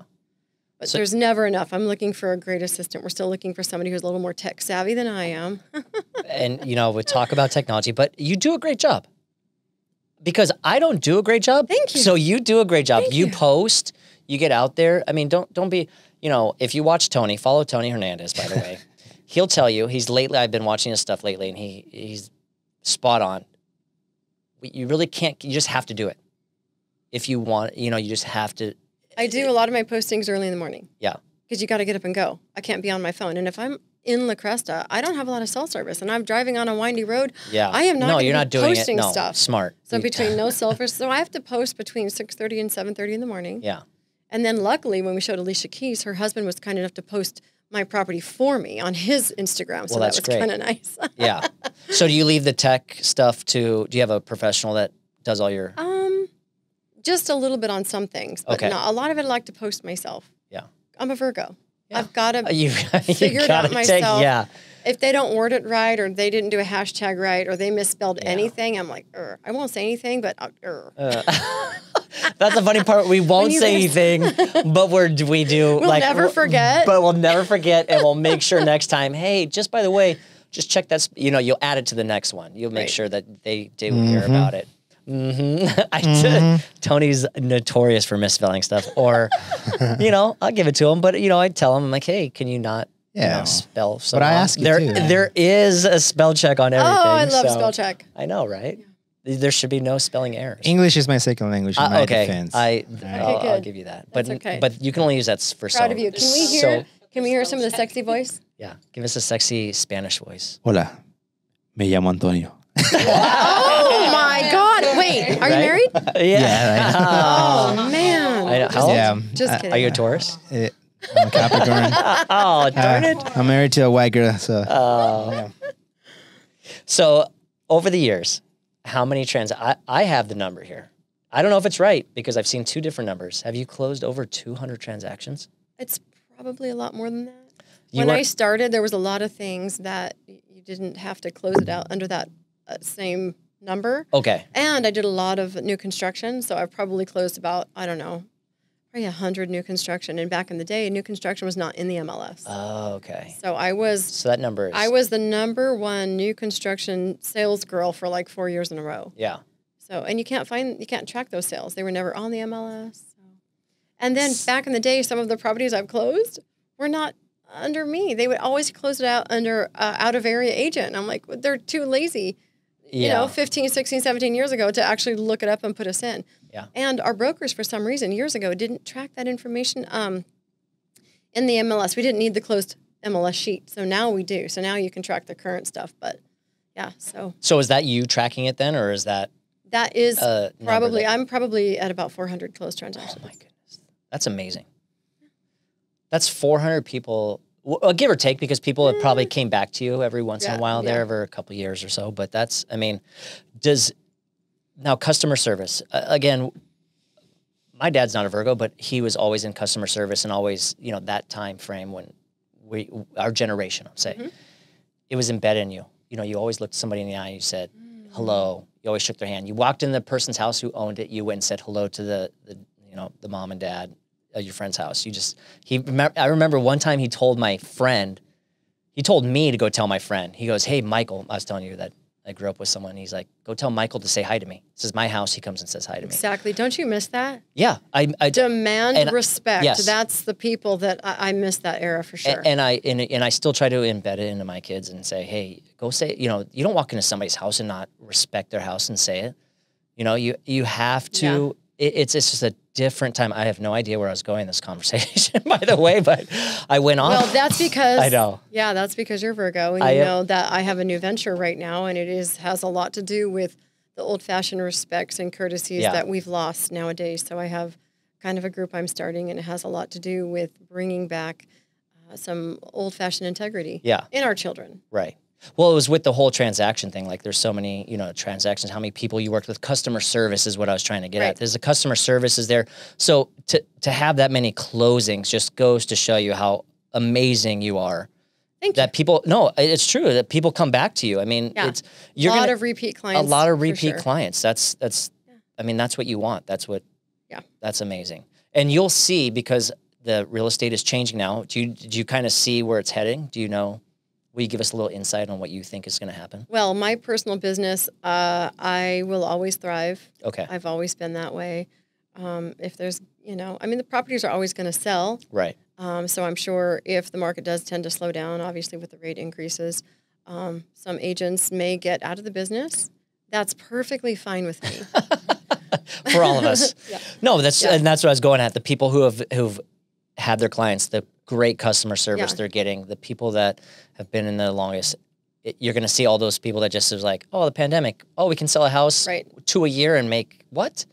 But So- there's never enough. I'm looking for a great assistant. We're still looking for somebody who's a little more tech savvy than I am. [laughs] And you know, we talk about technology, but you do a great job. Because I don't do a great job. Thank you. So you do a great job. You you. post, you get out there. I mean, don't don't be, you know, if you watch Tony, follow Tony Hernandez, by the way. [laughs] He'll tell you, he's lately I've been watching his stuff lately and he he's spot on. You really can't you just have to do it. If you want, you know, you just have to I do a lot of my postings early in the morning. Yeah. Because you got to get up and go. I can't be on my phone. And if I'm in La Cresta, I don't have a lot of cell service, and I'm driving on a windy road. Yeah. I am not. No, you're not doing it. posting No, stuff. smart. So between [laughs] no cell service, so I have to post between six thirty and seven thirty in the morning. Yeah. And then luckily, when we showed Alicia Keys, her husband was kind enough to post my property for me on his Instagram. So Well, that that's was great. kind of nice. [laughs] Yeah. so do you leave the tech stuff to? Do you have a professional that does all your? um, just a little bit on some things, but Okay. not, a lot of it I like to post myself. Yeah. I'm a Virgo. Yeah. I've got to [laughs] [laughs] You, Figure it out take. myself. Yeah. if they don't word it right or they didn't do a hashtag right or they misspelled Yeah. anything, I'm like. I won't say anything, but uh. Uh, that's the funny part. We won't say guys- anything, but we're we do We'll like never forget. But we'll never forget, and we'll make sure next time. Hey, just by the way, just check that's you know you'll add it to the next one. You'll make Right. sure that they do hear about it. hmm [laughs] I Tony's notorious for misspelling stuff, or you know I'll give it to him, but you know I tell him I'm like, hey, can you not you know, Yeah. spell? So But I ask you there too. there is a spell check on everything. Oh, everything. I love so- spell check. I know, right? There should be no spelling errors. English is my second language in Uh, my okay, defense. I Right. I'll, I'll give you that. That's but okay. but you can only use that s- for Proud so. of you. Can we so- hear? Can we hear some of the sexy voice? yeah, give us a sexy Spanish voice. Hola, me llamo Antonio. [laughs] Oh my God! Wait, are you married? [laughs] yeah. [laughs] Oh man! I know. How old? yeah. Just I- kidding. Are you a Taurus? eh, I'm a Capricorn. oh, darn it. Uh, I'm married to a white girl, so Oh. So over the years, how many trans? I, I have the number here. I don't know if it's right because I've seen two different numbers. Have you closed over 200 transactions? It's probably a lot more than that. You when I started, there was a lot of things that you didn't have to close it out under that uh, same number. Okay. And I did a lot of new construction, so I've probably closed about I don't know, probably a hundred new construction. And back in the day, new construction was not in the MLS, Oh, okay. so I was So that number is. I was the number one new construction sales girl for like four years in a row. Yeah. So and you can't find you can't track those sales; they were never on the MLS. So. And then back in the day, some of the properties I've closed were not under me. They would always close it out under uh, out of area agent. And I'm like, they're too lazy you know 15 16 17 years ago to actually look it up and put us in. Yeah. and our brokers for some reason years ago didn't track that information um, in the mls we didn't need the closed mls sheet. So now we do. So now you can track the current stuff. But yeah so. So is that you tracking it then, or is that that is probably that- i'm probably at about 400 closed transactions. Oh my goodness, that's amazing. That's 400 people, w- uh, give or take, because people have probably came back to you every once in a Mm. Yeah, while there yeah. over a couple years or so. But that's, I mean, does now customer service uh, again? My dad's not a Virgo, but he was always in customer service and always, you know, that time frame when we, our generation, I'm saying, Mm-hmm. it was embedded in you. You know, you always looked somebody in the eye. and You said Mm. hello. You always shook their hand. You walked in the person's house who owned it. You went and said hello to the, the you know, the mom and dad at your friend's house. You just he. I remember one time he told my friend, he told me to go tell my friend. He goes, "Hey, Michael, I was telling you that I grew up with someone. He's like, go tell Michael to say hi to me. This is my house. He comes and says hi to me. exactly don't you miss that Yeah, I, I demand And- respect yes. that's the people that I, I miss that era for sure A- And I and, and I still try to embed it into my kids and say, hey, go say, you know, you don't walk into somebody's house and not respect their house and say it. You know, you you have to. It, it's it's just a different time. I have no idea where I was going in this conversation, [laughs] by the way, but I went off. Well, that's [laughs] because I know. Yeah, that's because you're Virgo, and I you know that I have a new venture right now, and it is has a lot to do with the old-fashioned respects and courtesies Yeah. that we've lost nowadays. So I have kind of a group I'm starting, and it has a lot to do with bringing back uh, some old-fashioned integrity yeah, in our children. right. Well, it was with the whole transaction thing. Like, there's so many, you know, transactions. How many people you worked with? Customer service is what I was trying to get Right. at. There's a customer service is there. So to to have that many closings just goes to show you how amazing you are. Thank you. that people no it's true that people come back to you i mean Yeah. it's you. you're a lot gonna, of repeat clients. a lot of repeat sure. clients that's that's Yeah. i mean that's what you want that's what Yeah. that's amazing and you'll see because the real estate is changing now do you do you kind of see where it's heading do you know will you give us a little insight on what you think is going to happen Well, my personal business, uh, I will always thrive. okay I've always been that way. Um, if there's, you know, I mean, the properties are always going to sell. right Um, so I'm sure if the market does tend to slow down, obviously with the rate increases, um, some agents may get out of the business. That's perfectly fine with me. [laughs] for all of us [laughs] Yeah. no that's Yeah. and that's what i was going at the people who have who've have their clients, the great customer service Yeah. they're getting, the people that have been in the longest. It, you're going to see all those people that just is like, oh, the pandemic. Oh, we can sell a house Right. two a year and make what?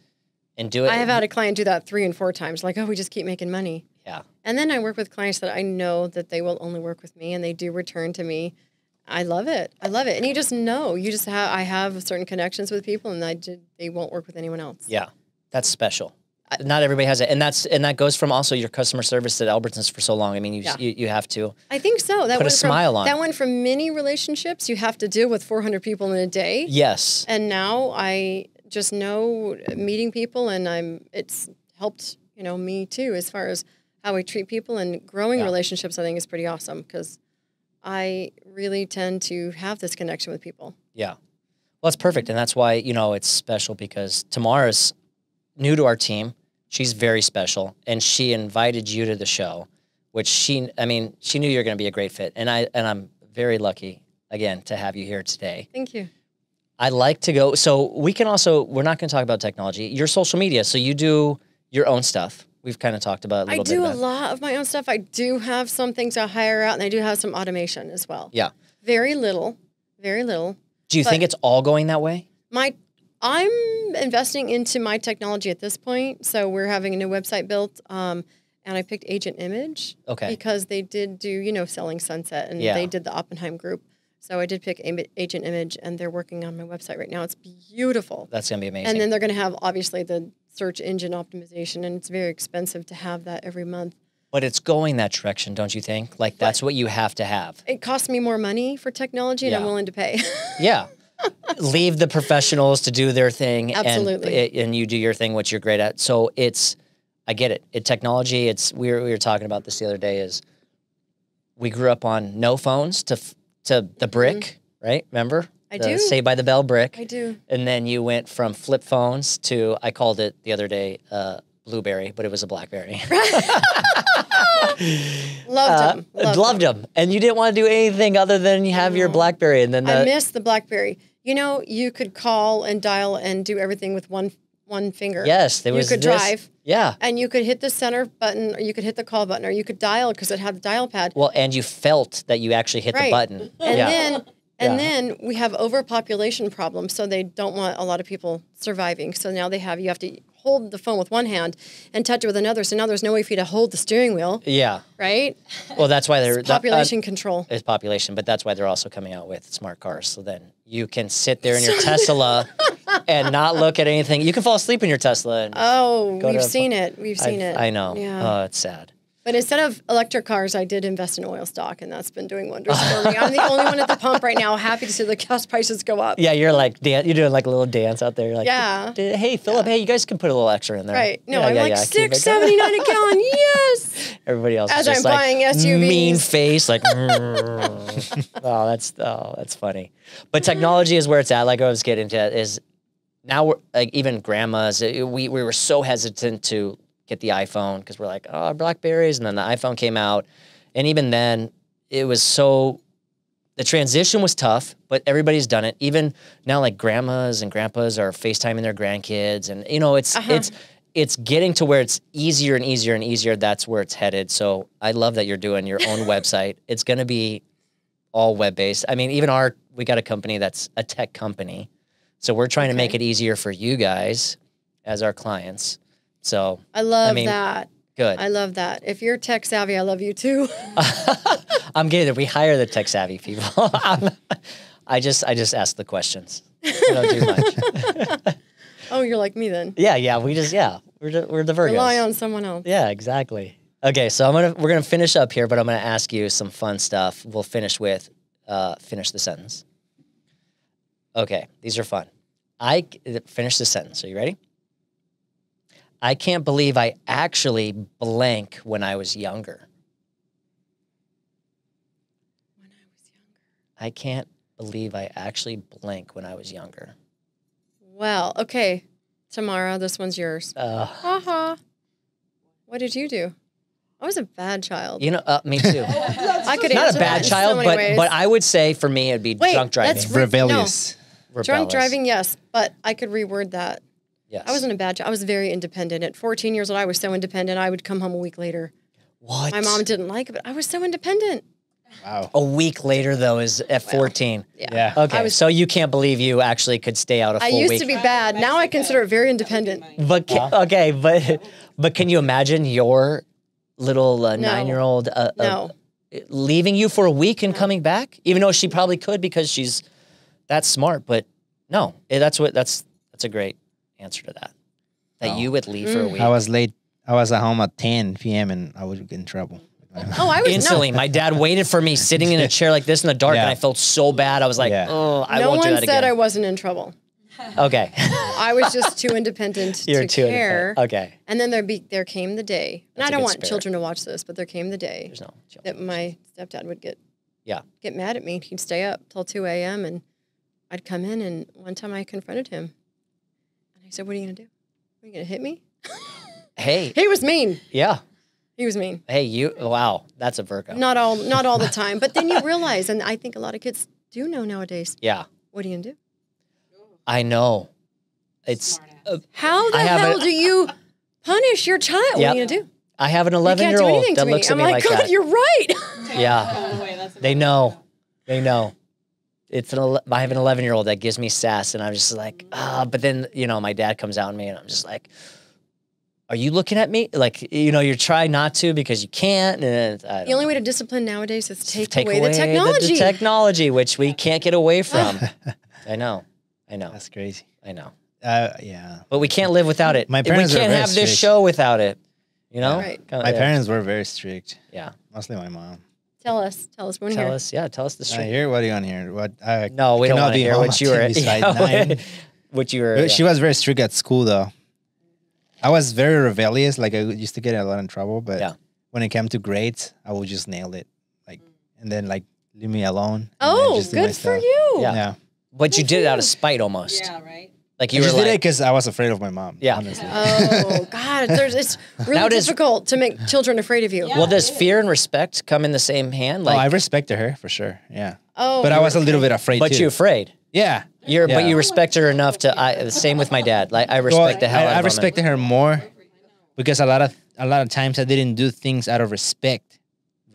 And do it. I have had a client do that three and four times. Like, oh, we just keep making money. Yeah. And then I work with clients that I know that they will only work with me and they do return to me. I love it. I love it. And you just know, you just have, I have certain connections with people and I did, they won't work with anyone else. Yeah, that's special. Not everybody has it, and that's and that goes from also your customer service at Albertsons for so long. I mean, you Yeah. you, you have to. I think so. That Put a smile from, on That went from many relationships. You have to deal with 400 people in a day. Yes, And now I just know meeting people and I'm, it's helped, you know, me too, as far as how we treat people and growing Yeah. relationships, I think is pretty awesome because I really tend to have this connection with people. yeah. Well, that's perfect, and that's why you know it's special because Tamara's new to our team. She's very special, and she invited you to the show, which she, I mean, she knew you were going to be a great fit, and I and I'm very lucky again to have you here today. Thank you. I like to go. So we can also. We're not going to talk about technology. Your social media. So you do your own stuff. We've kind of talked about a I do a lot of my own stuff. I do have some things I hire out and I do have some automation as well. Yeah. Very little, very little. Do you think it's all going that way? My I'm investing into my technology at this point. So we're having a new website built. Um, and I picked Agent Image Okay. because they did do, you know, selling Sunset and Yeah. they did the Oppenheim group. So I did pick Agent Image and they're working on my website right now. It's beautiful. That's gonna be amazing. And then they're going to have obviously the search engine optimization and it's very expensive to have that every month. but it's going that direction, don't you think? Like that's what you have to have. It costs me more money for technology and I'm willing to pay. [laughs] Yeah. Leave the professionals to do their thing, Absolutely. and and you do your thing, what you're great at. So it's, I get it. It technology. It's we were we were talking about this the other day. Is we grew up on no phones to to the brick, right? Remember? Mm-hmm. I The do. Saved by the Bell brick. I do. And then you went from flip phones to I called it the other day uh, blueberry, but it was a blackberry. [laughs] Loved them. Uh, loved them. And you didn't want to do anything other than you have your blackberry. And then I the, miss the BlackBerry. You know, you could call and dial and do everything with one one finger. yes, there you was could this- drive. Yeah. And you could hit the center button, or you could hit the call button, or you could dial because it had the dial pad. Well, and you felt that you actually hit the Right. button. And yeah. then and Yeah. then we have overpopulation problems, so they don't want a lot of people surviving. So now they have you have to hold the phone with one hand and touch it with another. So now there's no way for you to hold the steering wheel, yeah. right? Well, that's why they're that- uh, Population control. is population, but that's why they're also coming out with smart cars. So then you can sit there in your Tesla [laughs] and not look at anything. You can fall asleep in your Tesla. And Oh, we've seen it. We've seen I've- it. I know. Yeah. Oh, it's sad. But instead of electric cars, I did invest in oil stock, and that's been doing wonders for me. I'm the only one at the pump right now, happy to see the gas prices go up. Yeah, you're like dan- you're doing like a little dance out there. You're like, Yeah. Hey, Philip. Hey, you guys can put a little extra in there. Right. No, Yeah, I'm yeah, like yeah, six seventy nine a gallon. [laughs] Yes. Everybody else As is just I'm like buying SUVs. mean face, like. [laughs] oh, that's oh, that's funny. But technology is where it's at. Like I was getting to is now we're like even grandmas. uh, We we were so hesitant to get the iPhone because we're like oh Blackberries, and then the iPhone came out, and even then it was so. The transition was tough, but everybody's done it. Even now, like grandmas and grandpas are FaceTiming their grandkids, and you know it's Uh-huh. it's it's getting to where it's easier and easier and easier. That's where it's headed. So I love that you're doing your own [laughs] website. It's going to be all web based. I mean, even our we got a company that's a tech company, so we're trying to make it easier for you guys as our clients. So I love mean, that. good. I love that. If you're tech savvy, I love you too. [laughs] I'm getting it. We hire the tech savvy people. [laughs] I just I just ask the questions. I don't do much. [laughs] oh, you're like me then. yeah, yeah. We just yeah. We're the, we're the Virgos. Rely on someone else. Yeah, exactly. Okay, so I'm gonna we're gonna finish up here, but I'm gonna ask you some fun stuff. We'll finish with uh, finish the sentence. Okay, these are fun. I finish the sentence. Are you ready? I can't believe I actually blank when I was younger. When I was younger. I can't believe I actually blank when I was younger. Well, okay. Tamara, this one's yours. Uh, Haha. What did you do? I was a bad child. you know, uh, me too. [laughs] [laughs] I could Not answer a bad in so child, but ways. but I would say for me it'd be Wait, drunk driving. let's re- Rebellious. Drunk rebellious. driving, yes, but I could reword that. Yes. I wasn't a bad child. I was very independent. At 14 years old, I was so independent. I would come home a week later. What? My mom didn't like it, but I was so independent. Wow. A week later, though, is at 14. Yeah. Yeah. Okay, was- so you can't believe you actually could stay out a I full used week. to be bad. Now I consider it very independent. But ca- okay, but but can you imagine your little uh, No. nine-year-old uh, uh, No. leaving you for a week and coming back? Even though she probably could because she's that smart. But no, eh, that's what that's that's a great answer to that. That you would leave Mm. for a week. I was late. I was at home at 10 p.m. and I would get in trouble. Oh, I was Instantly, my dad waited for me sitting in a [laughs] chair like this in the dark, and I felt so bad. I was like, Yeah. "Oh, I no. No won't do that again." No one that said I wasn't in trouble. [laughs] okay, I was just too independent [laughs] you're to too care. independent. Okay, And then there be there came the day, and That's I a don't want spirit. children to watch this, but there came the day no. that my stepdad would get Yeah. get mad at me. He'd stay up till two a.m. and I'd come in, and one time I confronted him, and I said, "What are you gonna do? Are you gonna hit me?" [laughs] Hey, He was mean. yeah. He was mean. Hey, you. Wow, that's a Virgo. Not all [laughs] not all the time, but then you realize, and I think a lot of kids do know nowadays. Yeah, What are you gonna do? I know. It's. Uh, How the I have hell a- do you punish your child? What are you gonna do? I have an 11 year old that to me. looks at I'm me like, like God, that. you're right. Yeah, they know. They know. It's an. ele- I have an 11 year old that gives me sass, and I'm just like, ah. But then you know, my dad comes out on me, and I'm just like, "Are you looking at me? Like, you know, you're trying not to because you can't." And I The only way to discipline nowadays is take, take away, the technology. The, technology, which we can't get away [laughs] from. I know. I know. That's crazy. I know. Uh, yeah. But we can't live without it. My parents are can't very have this show without it. You know? Right. Kinda- My yeah. parents were very strict. Yeah. Mostly my mom. Tell us, tell us when Tell here. us. Yeah. Tell us the I story. hear what are you on here? What? I No, we don't cannot want to be hear home what you were. [laughs] yeah, what you were. But yeah. She was very strict at school, though. I was very rebellious. Like I used to get a lot of trouble, but Yeah. when it came to grades, I would just nail it. Like, and then like leave me alone. Oh, just do my good for you. Yeah. Yeah, But you did it out of spite almost. Yeah, right. Like you you just were did it like, because I was afraid of my mom. Yeah. honestly. [laughs] Oh God, there's, it's [laughs] really Nowadays- difficult to make children afraid of you. Yeah. well, does fear and respect come in the same hand? oh, I respected her for sure. Yeah, Oh, but I was a little bit afraid but too. you afraid. yeah. You're, but you respect her enough to. I, the same with my dad. Like I respect Well, the hell I, out I of him. respected her more because a lot of a lot of times I didn't do things out of respect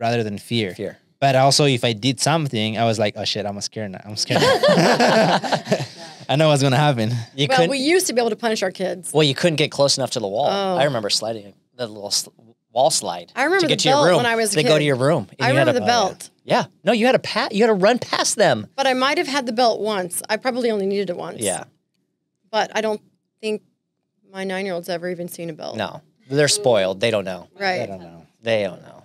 rather than fear. Fear. But also, if I did something, I was like, "Oh shit, I'm scared now. I'm scared." [laughs] now." I know what's gonna happen. You well, we used to be able to punish our kids. well, you couldn't get close enough to the wall. Oh. I remember sliding the little sl- wall slide. I remember to get the to your belt room. when I was a to go to your room. and I you had remember to- the belt, oh, Yeah. No, you had to pat. You had to run past them. but I might have had the belt once. I probably only needed it once. Yeah. but I don't think my nine-year-old's ever even seen a belt. No, they're spoiled. They don't know. Right. They don't know. They don't know.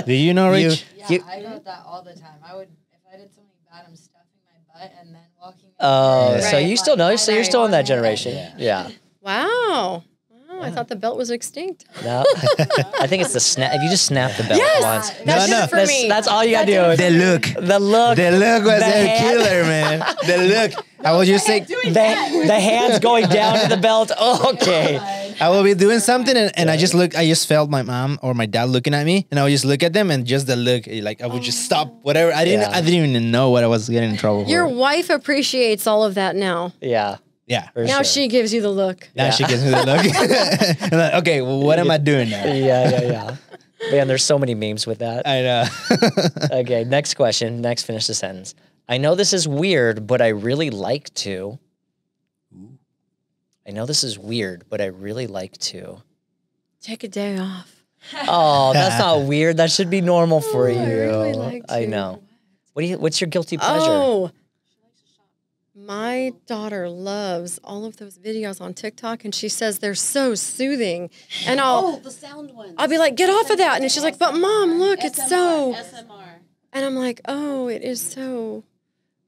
[laughs] Do you know, You- Rich? Yeah, You- I got that all the time. I would, if I did something bad, I'm stuffing my butt and then walking. Oh, over so Right. you still know? So you're still in that generation. Yeah. Wow. Wow, I thought the belt was extinct. No, [laughs] I think it's the snap. If you just snap the belt Yes! once, That No, no. for that's, me. that's all you gotta do. That The look. The look, The look was The a hand. killer, man. The look. I will just say, the, the hands going down to the belt. [laughs] Okay. I will be doing something, and, and I just look. I just felt my mom or my dad looking at me, and I would just look at them, and just the look, like I would just oh. stop whatever. I didn't. Yeah. I didn't even know what I was getting in trouble with. Your for. wife appreciates all of that now. Yeah. Yeah. for Now sure. she gives you the look. Now Yeah. she gives me the look. [laughs] I'm like, okay, well, what am I doing now? [laughs] Yeah, yeah, yeah. Man, there's so many memes with that. I know. [laughs] Okay, next question. Next, finish the sentence. I know this is weird, but I really like to. I know this is weird, but I really like to. Take a day off. Oh, [laughs] that's not weird. That should be normal for Oh, you. I really like I know. What do you? What's your guilty pleasure? Oh. My daughter loves all of those videos on TikTok and she says they're so soothing. And I'll Oh, the sound ones. I'll be like, get off of that. And she's like, but mom, look, it's so SMR. and I'm like, oh, it is so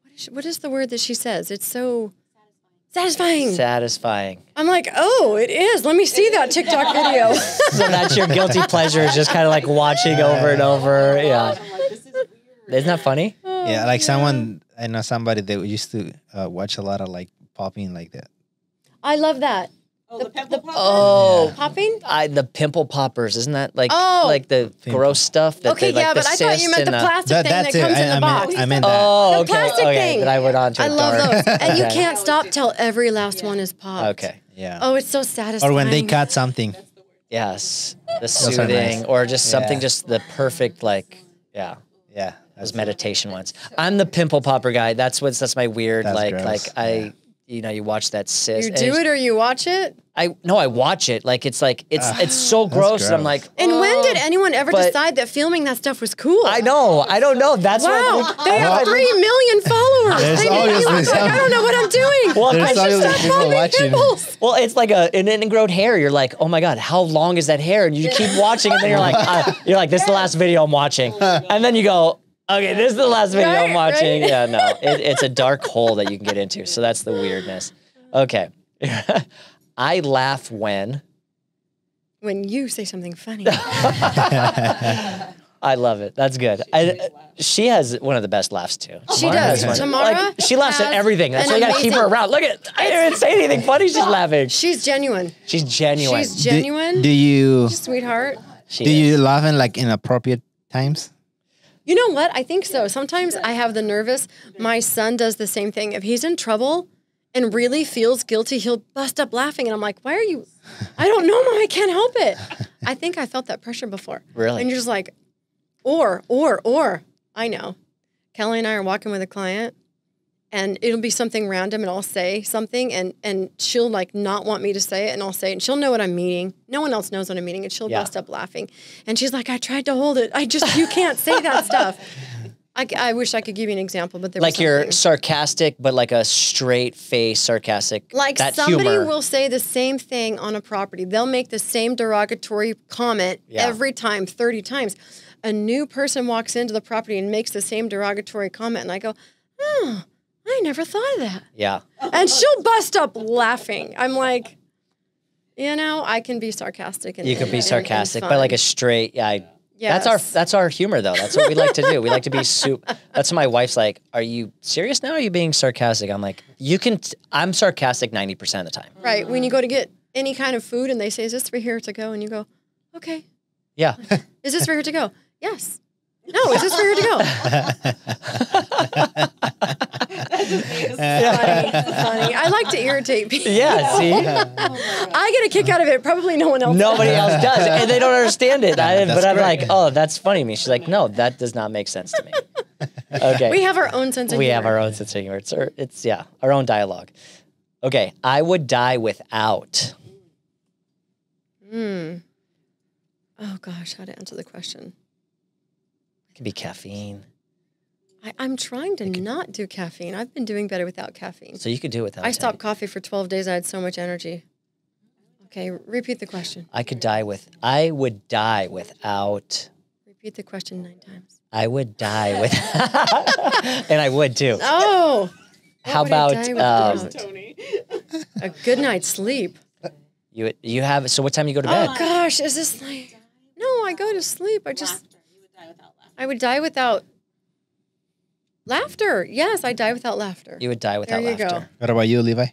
what is, what is the word that she says? It's so satisfying. Satisfying. I'm like, oh, it is. Let me see that TikTok video. [laughs] So that's your guilty pleasure is just kind of like watching over and over. Yeah. I'm like, this is Isn't that funny? yeah, like someone. I know somebody that used to uh, watch a lot of like popping like that. I love that. Oh, the, pimple popper? Oh, Popping? I, the pimple poppers, isn't that like Oh. like the gross stuff? That Okay, they, like yeah, but I thought you meant the uh, plastic That, thing that comes I, in the I box. meant. I meant oh, that. Oh, The okay. plastic okay. thing. Then I went on to I a love dark- those. And you can't stop till every last one is popped. Okay. Yeah. Oh, it's so satisfying. or when they cut something. Yes, the soothing, nice. or just something, Yeah. just the perfect, like, yeah, Yeah. those meditation ones. I'm the pimple popper guy. That's what's that's my weird, That's like, gross. like I, you know, you watch that sis. You do it or you watch it? I no, I watch it. Like it's like it's it's so gross. and I'm like, And when did "Oh." anyone ever but- decide that filming that stuff was cool? I know. I don't know. That's Wow, what. they have three million followers. There's They- obviously like, some- I don't know what I'm doing. Well, I should stop people watching. pimples. Well, it's like a an ingrown hair. You're like, oh my god, how long is that hair? And you keep watching, and then you're like, uh, you're like, this is the last video I'm watching, [laughs] and then you go, okay, this is the last video I'm watching. right. Yeah, no, it, it's a dark hole that you can get into. So that's the weirdness. Okay, [laughs] I laugh when When you say something funny. [laughs] I love it. That's good. I, she has one of the best laughs too. She Tamara does. Tamara like, she laughs at everything. That's why you gotta keep her around. Look at, I didn't even say anything funny. She's laughing. She's genuine. She's genuine. She's genuine. Do, do you sweetheart. She do is. you laugh in like inappropriate times? You know what? I think so. Sometimes I have the nervous. My son does the same thing. If he's in trouble and really feels guilty, he'll bust up laughing. And I'm like, why are you? [laughs] I don't know, mom. I can't help it. I think I felt that pressure before. Really? And you're just like, or, or, or. I know. Kelly and I are walking with a client and it'll be something random and I'll say something and and she'll like not want me to say it and I'll say it and she'll know what I'm meaning. No one else knows what I'm meaning and she'll Yeah. bust up laughing. And she's like, I tried to hold it. I just you can't say that [laughs] stuff. I, I wish I could give you an example, but there was like you're sarcastic, but like a straight face sarcastic. like that somebody humor. will say the same thing on a property. They'll make the same derogatory comment Yeah. every time, 30 times. A new person walks into the property and makes the same derogatory comment and I go, "Oh, I never thought of that." Yeah. and she'll bust up laughing. I'm like, you know, I can be sarcastic. And, You could and- be sarcastic, but like a straight. Yeah. I, That's our that's our humor though. That's what we like to do. We like to be soup. That's what my wife's like. Are you serious now? Are you being sarcastic? I'm like, you can. T- I'm sarcastic ninety percent of the time. right when you go to get any kind of food and they say, "Is this for here to go?" and you go, "Okay." Yeah. Is this for here to go? Yes. No, it's just for here to go? [laughs] Just, funny, funny. I like to irritate people. Yeah. See, [laughs] I get a kick out of it. Probably no one else. Does. Nobody else does, and they don't understand it. I, but That's I'm great. like, oh, that's funny to me. She's like, no, that does not make sense to me. [laughs] Okay. We have our own sense of we humor. have our own sense of humor. It's, our- it's yeah, our own dialogue. Okay, I would die without. Hmm. Oh gosh, how to answer the question? It could be caffeine, I, I'm trying to not do caffeine. I've been doing better without caffeine. so you could do it without. I stopped coffee for 12 days. I had so much energy. Okay, repeat the question. I could die with. I would die without. Repeat the question nine times. I would die with. [laughs] and I would too. Oh, How about um, without? a good night's sleep. you? You have. So what time you go to bed? Oh gosh, is this like? No, I go to sleep. I just. I would die without laughter. Yes, I die without laughter. You would die without There you go. laughter. What about you, Levi?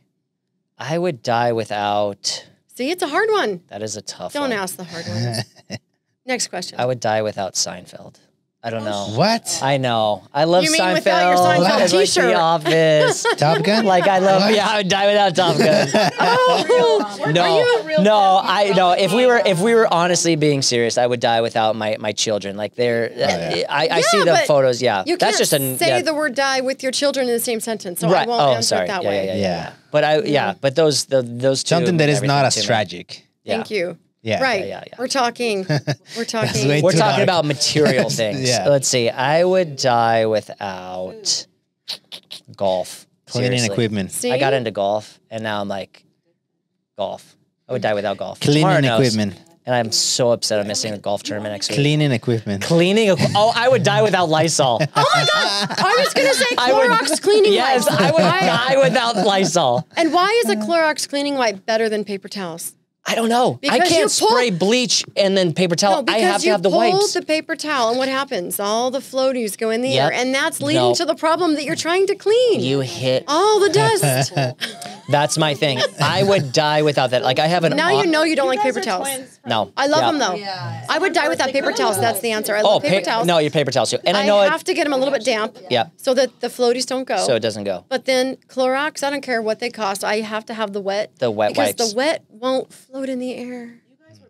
I would die without. See, it's a hard one. That is a tough. Don't one. ask the hard ones. [laughs] Next question. I would die without Seinfeld. I don't know. What? I know. I love You mean Seinfeld. without your Seinfeld It's like t-shirt? The Office. [laughs] Top Gun? like I love. What? Yeah, I would die without Top Gun. [laughs] oh, [laughs] No, no, I no. If we were if we were honestly being serious, I would die without my my children. Like they're, oh, yeah. I, I Yeah, see the photos. Yeah, you that's can't just a say yeah, the word "die" with your children in the same sentence. So I won't Oh, answer sorry. it that yeah, way. yeah, yeah, yeah, Yeah. yeah. But I yeah, but those the those two Something that is not everything as tragic. Yeah. Thank you. Yeah. Right. yeah, yeah. We're talking. [laughs] We're talking. We're talking dark. about material [laughs] things. Yeah. Let's see. I would die without golf. Cleaning Seriously. equipment. See? I got into golf, and now I'm like, golf. I would die without golf. Cleaning Tamara knows, equipment. And I'm so upset I'm missing the golf tournament next week. Cleaning equipment. Cleaning. Oh, I would die without Lysol. [laughs] Oh my god! I was gonna say I would- Clorox cleaning yes, wipes. I would die without Lysol. And why is a Clorox cleaning wipe better than paper towels? I don't know. I Because you can't pull- spray bleach and then paper towel. No, I have to have the wipes. pull wipes. the paper towel, and what happens? All the floaties go in the Yep. air, and that's leading Nope. to the problem that you're trying to clean. you hit. all the [laughs] dust. That's my thing. I would die without that. Like I have an. now au- you know you don't like paper towels. No. I love Yeah. them though. Yeah. I would die without paper towels. That's the answer. I Oh, love paper pa- towels. no, your paper towels too. And I I, know I have it. to get them a little bit damp. Yeah. So that the floaties don't go. So it doesn't go. But then Clorox, I don't care what they cost. I have to have the wet. The wet because wipes. the wet won't float in the air.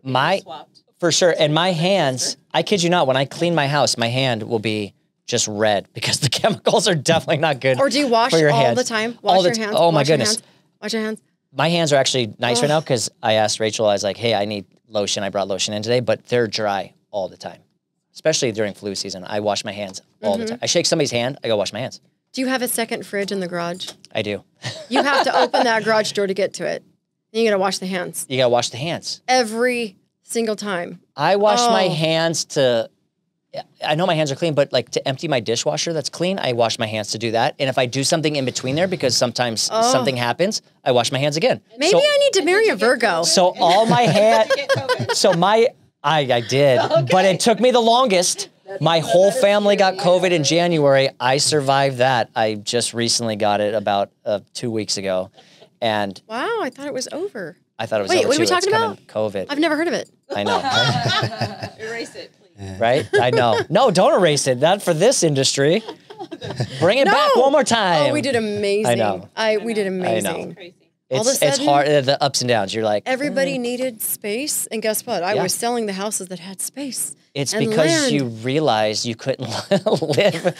my swapped. for sure. And my hands, I kid you not, when I clean my house, my hand will be just red because the [laughs] chemicals are definitely not good. Or do you wash for your all hands. the time? Wash All the your hands. oh my wash your goodness. hands, Wash your hands. my hands are actually nice right now because I asked Rachel, I was like, hey, I need lotion. I brought lotion in today, but they're dry all the time, especially during flu season. I wash my hands all Mm-hmm. the time. I shake somebody's hand, I go wash my hands. Do you have a second fridge in the garage? I do. You have to open that garage door to get to it. And you got to wash the hands You gotta wash the hands. every single time. I wash my Oh. hands to. I know my hands are clean, but like to empty my dishwasher that's clean, I wash my hands to do that. And if I do something in between there, because sometimes something happens, I wash my hands again. Oh. Maybe so, I need to marry a Virgo. so all my hand, [laughs] so my I I did, [laughs] but it took me the longest. My whole family got COVID in January. I survived that. I just recently got it about uh, two weeks ago, and Wow, I thought it was over. I thought it was Wait, over what are we too. Talking about? COVID. I've never heard of it. I know. [laughs] Erase it, please. [laughs] right? I know. No, don't erase it. Not for this industry. [laughs] Bring it back one more time. Oh, we did amazing. I know. I we did amazing. Crazy. all of a It's it's hard. uh, The ups and downs. You're like Everybody needed space, and guess what? I Yeah. was selling the houses that had space. it's and because land. you realized you couldn't [laughs] live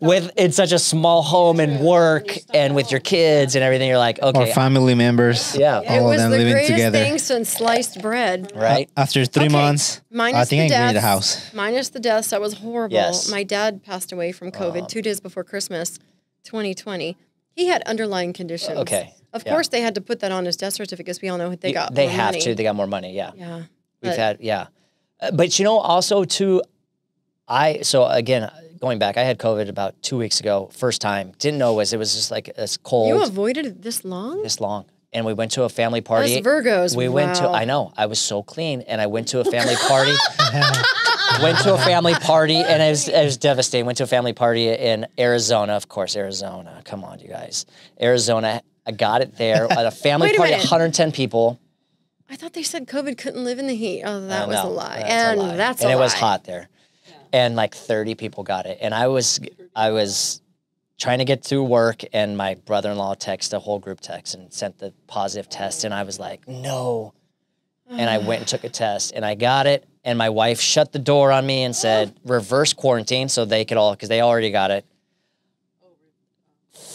with in such a small home and work and with your kids and everything. You're like, okay, Or okay, family members. Yeah. It All of was them the living greatest together. thing since sliced bread. right? After three Okay, months, Minus I think the I can deaths, need a house. Minus the deaths, that was horrible. Yes. My dad passed away from COVID two days before Christmas, 2020. He had underlying conditions. Okay, Of yeah. course, they had to put that on his death certificate because we all know they got. they have money. to. They got more money. Yeah. Yeah. We've But- had, yeah. Uh, But you know, also too, I, so again, going back, I had COVID about two weeks ago, first time. Didn't know it was, it was just like a cold. You avoided it this long? this long. And we went to a family party. Us Virgos. We went to. I know, I was so clean. And I went to a family party. [laughs] went to a family party and it was, it was devastating. Went to a family party in Arizona. Of course, Arizona. Come on, you guys. Arizona. I got it there at a [laughs] family Wait a party, minute. 110 people. I thought they said COVID couldn't live in the heat. Oh, that was a lie. that's and a lie. that's and it was hot there, and like thirty people got it, and I was I was trying to get through work, and my brother-in-law texted a whole group text and sent the positive test, and I was like, no, and I went and took a test, and I got it, and my wife shut the door on me and said [gasps] reverse quarantine, so they could all because they already got it.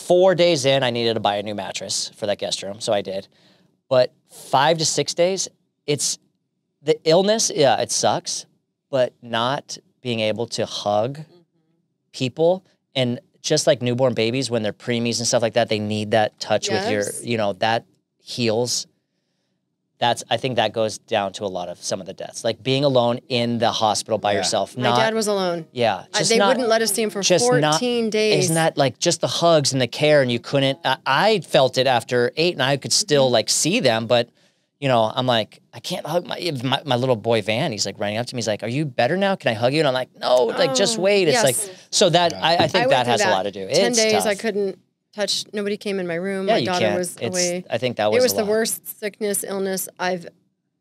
Four days in, I needed to buy a new mattress for that guest room, so I did. But five to six days, it's the illness, yeah, it sucks, but not being able to hug mm-hmm. people and just like newborn babies when they're preemies and stuff like that, they need that touch with your, you know, that heals. That's I think that goes down to a lot of some of the deaths, like being alone in the hospital by Yeah. yourself. My not, dad was alone. yeah, I- just they not- wouldn't let us see him for just 14 not- days. Isn't that like just the hugs and the care, and you couldn't? I, I felt it after eight, and I could still Mm-hmm. like see them, but you know, I'm like, I can't hug my, my my little boy Van. He's like running up to me. He's like, "Are you better now? Can I hug you?" And I'm like, "No, like just Oh, wait." It's yes. like so that I, I think I that through has a lot to do. Ten It's days I couldn't touch. Nobody came in my room. Yeah, my daughter can't. was It's, away. I think that was it was a the lot. worst sickness, illness I've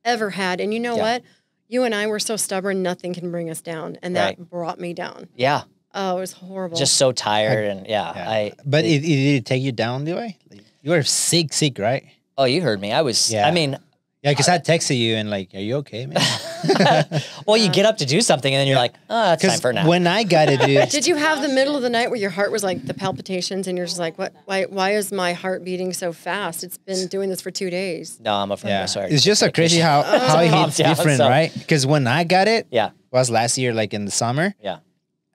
ever had. And you know Yeah. what? You and I were so stubborn, nothing can bring us down. And that Right. brought me down. Yeah, Oh, it was horrible. just so tired and yeah. Yeah. I but it, it did it take you down, the way? You were sick, sick, right? oh, you heard me. I was. Yeah. I mean, Yeah, because I texted you and like, are you okay, man? [laughs] well, you get up to do something and then you're like, oh, it's time for now. when I got it, dude, [laughs] Did you have the middle of the night where your heart was like the palpitations and you're just like, what? Why? Why is my heart beating so fast? It's been doing this for two days. no, I'm afraid. yeah, sorry. it's just so crazy how oh. how it Calm hits down, different, so- right? Because when I got it, Yeah, was last year, like in the summer, yeah.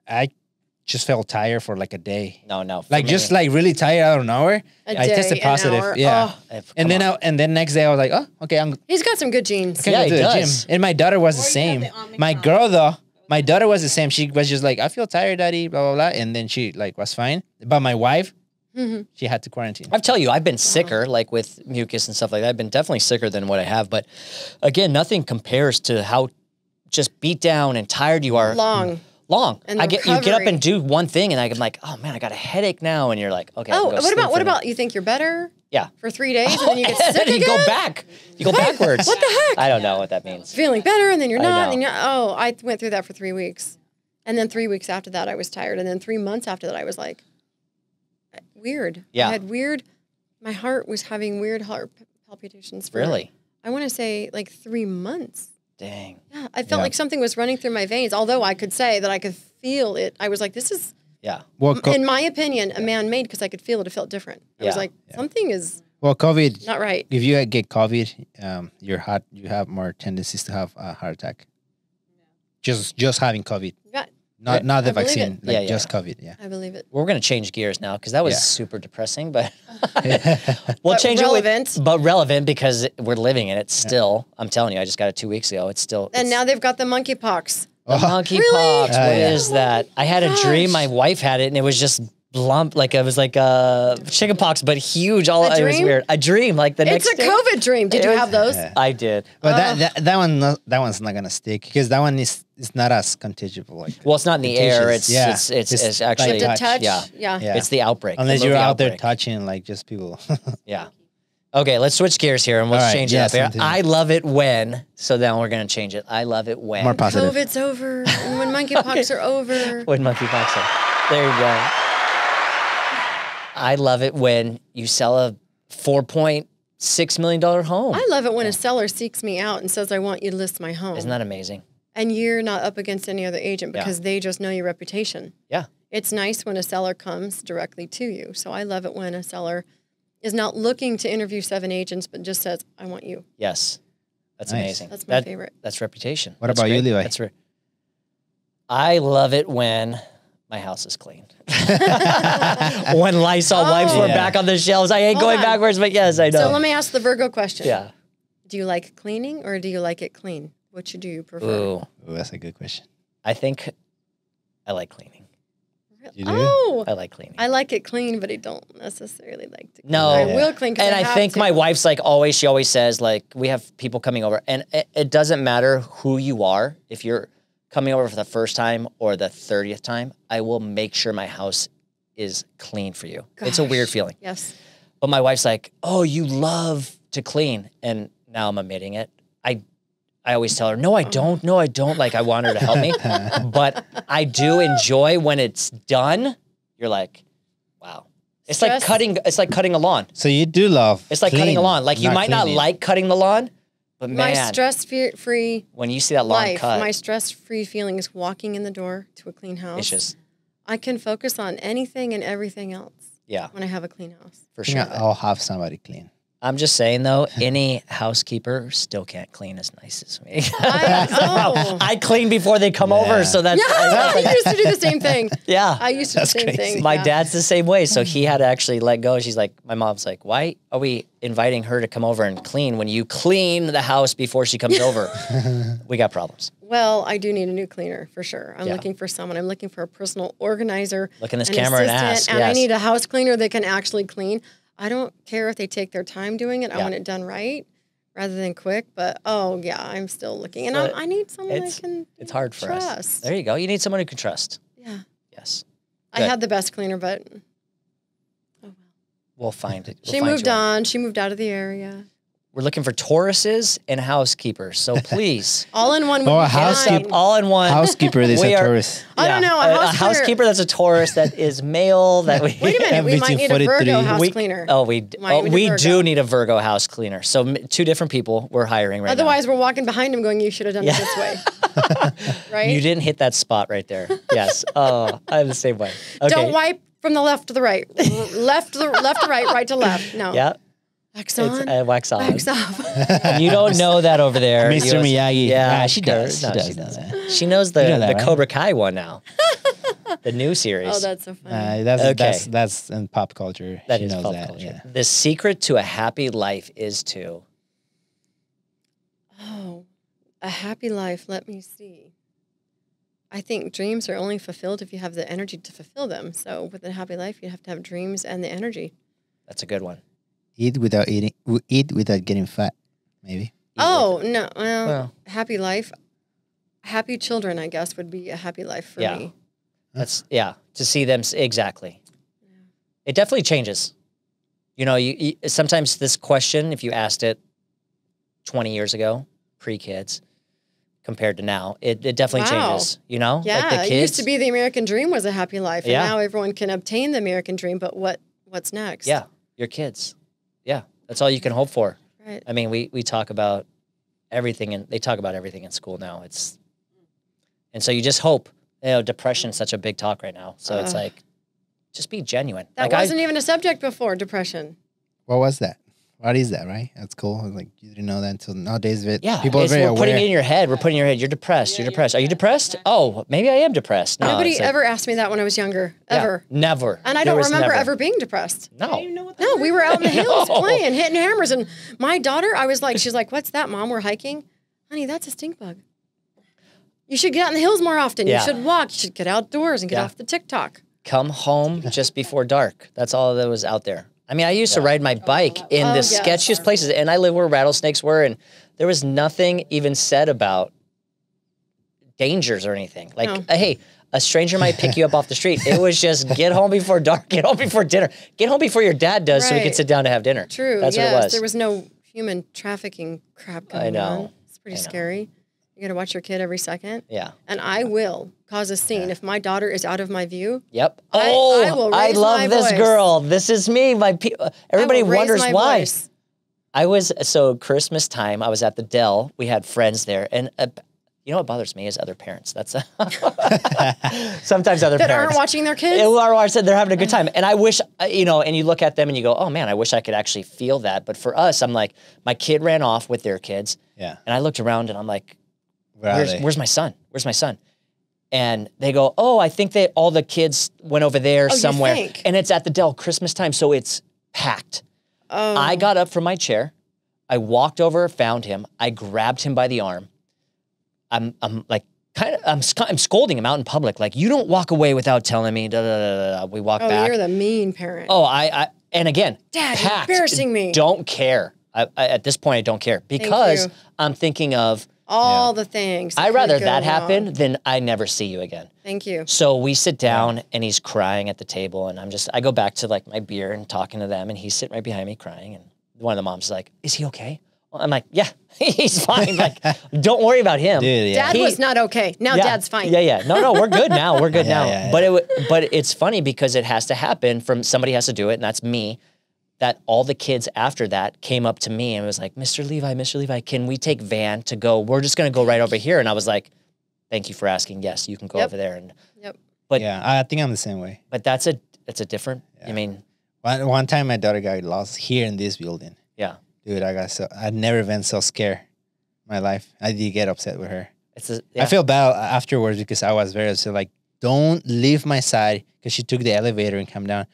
I just felt tired for like a day, No, no. like me- just like really tired out of nowhere. A I day, tested an positive, hour. yeah. Oh, And then on. I, and then next day I was like, oh, okay, I'm he's got some good genes. Yeah, go he does. gym. And my daughter was the Or you same. the My girl though, my daughter was the same. She was just like, I feel tired, daddy, blah blah blah. And then she like was fine. But my wife, Mm-hmm. she had to quarantine. I tell you, I've been sicker, like with mucus and stuff like that. I've been definitely sicker than what I have. But again, nothing compares to how just beat down and tired you are. Long. Long. And I get you get up and do one thing, and I'm like, oh man, I got a headache now, and you're like, okay. Oh, go what about what about you think you're better Yeah. for three days and then you get [laughs] sick then you again? go back. You go backwards. What the heck? I don't know what that means. Feeling better and then you're not. And you're, oh, I went through that for three weeks, and then three weeks after that I was tired, and then three months after that I was like, weird. Yeah. I had weird. My heart was having weird heart palpitations. For, Really? I want to say like three months. Dang. Yeah, I felt Yeah. like something was running through my veins. Although I could say that I could feel it, I was like, "This is, Yeah. Well, co- in my opinion, a man made because I could feel it. It felt different. I was Yeah. like, something is well, COVID. not right. If you get COVID, um, you're hot. You have more tendencies to have a heart attack. Just just having COVID, Yeah, not not the I vaccine, like Yeah, yeah. just COVID. Yeah. I believe it. We're gonna change gears now because that was Yeah. super depressing, but [laughs] [laughs] we'll But change relevant. it with, but relevant because we're living in it still. I'm telling you, I just got it two weeks ago. It's still And it's- now they've got the monkeypox. the monkeypox. Really? What Ah, is that? I had a dream. My wife had it, and it was just lump, like it was like uh, chickenpox, but huge. All A it was weird. A dream, like the It's next a day. COVID dream. Did It you was- have those? Yeah. I did. But Uh. that, that that one that one's not gonna stick because that one is is not as contagious. Like Well, it's not in the air. It's, Yeah. it's it's it's It's actually To touch. touch. yeah. Yeah. Yeah. It's the outbreak. the unless you're movie out there touching like just people. [laughs] Yeah. Okay, let's switch gears here and let's All right, change it up here. I love it when. So now we're gonna change it. I love it when. More positive. COVID's over. and when [laughs] monkeypox are over. when monkeypox. are- There you go. I love it when you sell a four point six million dollar home. I love it when a seller seeks me out and says, I want you to list my home. Isn't that amazing? And you're not up against any other agent Yeah. because they just know your reputation. Yeah. It's nice when a seller comes directly to you. So I love it when a seller is not looking to interview seven agents, but just says, I want you. Yes. That's Nice. amazing. That's my That- favorite. That's reputation. What That's about you, great. Levi? That's re- I love it when my house is clean. [laughs] when Lysol oh. wipes were Oh. Back on the shelves. I ain't Hold going on. backwards, but yes, I know. So let me ask the Virgo question. yeah. Do you like cleaning or do you like it clean? Which do you prefer? Ooh. Ooh, that's a good question. I think I like cleaning. You do? Oh, I like cleaning. I like it clean, but I don't necessarily like to clean. No. I Yeah. will clean. and I, I, have think to. my wife's like always, she always says, like, we have people coming over, and it, it doesn't matter who you are. If you're coming over for the first time or the 30th time, I will make sure my house is clean for you. It's a weird feeling. Yes. But my wife's like, oh, you love to clean. And now I'm admitting it. I, I always tell her, no, I don't. No, I don't. Like, I want her to help me. [laughs] but I do enjoy when it's done. You're like, wow. It's like cutting. It's like cutting a lawn. So you do love. It's like cutting a lawn. Like you might not like cutting the lawn, but My stress free when you see that lawn life, cut, my stress free feeling is walking in the door to a clean house. it's just I can focus on anything and everything else yeah, when I have a clean house. for I think sure. I'll have somebody clean. I'm just saying though, any housekeeper still can't clean as nice as me. I. [laughs] I clean before they come over, so that's [laughs] yeah, I used to do the same thing. yeah. I used to do the same crazy. thing. My yeah. dad's the same way, so he had to actually let go. She's like, my mom's like, why are we inviting her to come over and clean when you clean the house before she comes over? [laughs] we got problems. Well, I do need a new cleaner for sure. I'm Yeah. looking for someone. I'm looking for a personal organizer. Look in this an camera and ask, And I need a house cleaner that can actually clean. I don't care if they take their time doing it. I Yeah. want it done right rather than quick. But oh yeah, I'm still looking, and I, I need someone I it's- can. It's hard for us. trust. There you go. You need someone who can trust. Yeah, Yes. I Good. had the best cleaner, but oh, We'll find it. We'll she find moved on. She moved out of the area. We're looking for Tauruses and housekeepers. So please, [laughs] All in one. would Oh, a be housekeep- fine. all in one. Housekeeper is [laughs] We a are- tourist. I don't know, a A, house cleaner- housekeeper that's a Taurus that is male. That we Wait a minute, we might need a Virgo 43. house we- cleaner. Oh, we oh, need we Virgo. do need a Virgo house cleaner. So m- two different people we're hiring right Otherwise, we're walking behind him, going, "You should have done Yeah. it this way." [laughs] right? You didn't hit that spot right there. Yes. Oh, I'm the same way. Okay. Don't wipe from the left to the right, left to the left to right, right to left. No. Yeah. Wax It's on, uh, wax on. wax off. [laughs] You don't know that over there. Mr. You- Miyagi. Yeah, Ah, she does. No, She does she doesn't. that. She knows the, You know that, the right? Cobra Kai one now. [laughs] the new series. oh, that's so funny. Uh, that's Okay. that's that's in pop culture. That she is knows pop that. culture. Yeah. The secret to a happy life is to. oh, a happy life. Let me see. I think dreams are only fulfilled if you have the energy to fulfill them. So, with a happy life, you have to have dreams and the energy. That's a good one. Eat without eating. Eat without getting fat. Maybe. Eat Oh no, well, Well. happy life, happy children. I guess would be a happy life for Yeah. me. That's yeah. To see them s- exactly. It definitely changes. You know, you, you sometimes this question, if you asked it twenty years ago, pre kids, compared to now, it, it definitely Wow. changes. You know, Yeah, like the it kids. used to be the American dream was a happy life, and Yeah. now everyone can obtain the American dream. But what what's next? Yeah, your kids. Yeah, that's all you can hope for. right. I mean, we we talk about everything and they talk about everything in school now. It's and so you just hope. You know, depression's such a big talk right now. So it's like, just be genuine. That like wasn't even a subject before depression. What was that? What is that? Right? That's cool. Like you didn't know that until nowadays. Of It, Yeah, people are it's- very we're putting it in your head. We're putting it in your head. You're depressed. Yeah, you're you're depressed. Are you depressed? depressed. Oh, maybe I am depressed. No, Nobody like- ever asked me that when I was younger, yeah, ever. never. And I There don't remember never. ever being depressed. I No. even know what that No, we were out in the hills [laughs] No. playing, hitting hammers. And my daughter, I was like, she's like, what's that, mom? We're hiking. Honey, that's a stink bug. You should get out in the hills more often. Yeah. You should walk. You should get outdoors and get Yeah. off the TikTok. Come home just before dark. That's all that was out there. I mean, I used to ride my bike in Oh, the yes. sketchiest places, and I live where rattlesnakes were, and there was nothing even said about dangers or anything. Like, No. uh, hey, a stranger might pick you up off the street. It was just get home before dark, get home before dinner, get home before your dad does, so we can sit down to have dinner. True. That's yes. what it was. There was no human trafficking crap going know. on. It's pretty I know. scary. You got to watch your kid every second. yeah. And I will cause a scene if my daughter is out of my view. Yep. I- Oh, I will I, love my this voice. girl. This is me. My pe- uh, everybody I will raise wonders my why. voice. I was so Christmas time. I was at the Del. We had friends there, and uh, you know what bothers me is other parents. That's [laughs] sometimes other That parents aren't watching their kids. who are watching. They're having a good time, and I wish uh, you know. And you look at them and you go, "Oh man, I wish I could actually feel that." But for us, I'm like, my kid ran off with their kids, Yeah. and I looked around and I'm like, Where where's, where's my son? Where's my son? And they go, oh, I think that all the kids went over there Oh, you somewhere. think? And it's at the Del Christmas time, so it's packed. oh. I got up from my chair. I walked over, found him. I grabbed him by the arm. I'm, I'm like, kind of, I'm, sc- I'm scolding him out in public. Like, you don't walk away without telling me. Da, da, da, da, da. We walk oh, back. you're the mean parent. Oh, I, I and again, Dad, packed. embarrassing me. Don't care. I, I, at this point, I don't care because. I'm thinking of All the things. I'd rather go that happen wrong. than I never see you again. Thank you. So we sit down and he's crying at the table, and I'm just I go back to like my beer and talking to them, and he's sitting right behind me crying, and one of the moms is like, "Is he okay?" I'm like, "Yeah, [laughs] he's fine. Like, [laughs] don't worry about him." Dude, yeah. Dad He- was not okay. Now Yeah. Dad's fine. Yeah, yeah. No, no, we're good now. We're good [laughs] Yeah, now. yeah, yeah. But it, w- but it's funny because it has to happen from somebody has to do it, and that's me. That all the kids after that came up to me and was like, "Mr. Levi, Mr. Levi, can we take van to go? We're just gonna go right over here." And I was like, "Thank you for asking. Yes, you can go Yep. over there." And Yep. but yeah, I think I'm the same way. but that's a it's a different. I mean, One, one time my daughter got lost here in this building. yeah, Dude, I got so I'd never been so scared in my life. I did get upset with her. it's a, I yeah. feel bad afterwards because I was very upset. Like, don't leave my side because she took the elevator and come down.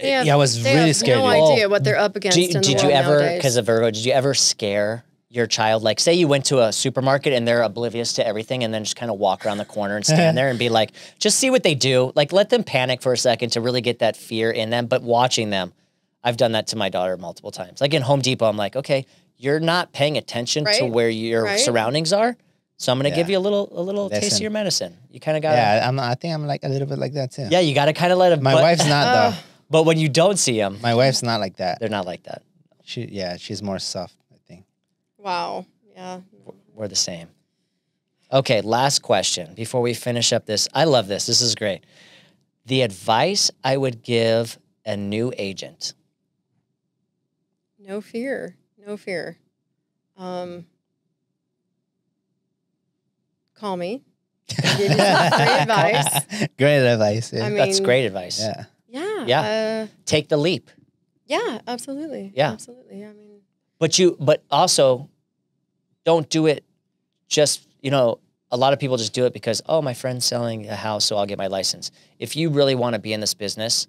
They have- yeah, I was they really have scared. No dude. Idea what they're up against. Do, in the did you ever, because of Virgo, did you ever scare your child? Like, say you went to a supermarket and they're oblivious to everything, and then just kind of walk around the corner and stand [laughs] there and be like, just see what they do. Like, let them panic for a second to really get that fear in them. But watching them, I've done that to my daughter multiple times. Like in Home Depot, I'm like, okay, you're not paying attention to where your right. surroundings are. So I'm gonna give you a little, a little taste of your medicine. You kind of got, Yeah, I'm. I think I'm like a little bit like that too. yeah, you got to kind of let them. my but, wife's not [laughs] though. Uh, But when you don't see them, My wife's not like that. they're not like that. She, yeah, she's more soft. I think. Wow. Yeah. We're the same. Okay, last question before we finish up this. I love this. This is great. The advice I would give a new agent. No fear. No fear. Um, call me. [laughs] Give you some great advice. Great advice. Yeah. I mean, That's great advice. yeah. Yeah. Yeah. Uh, Take the leap. yeah. Absolutely. Yeah. Absolutely. I mean, But you but also don't do it just, you know, a lot of people just do it because, oh, my friend's selling a house, so I'll get my license. If you really want to be in this business,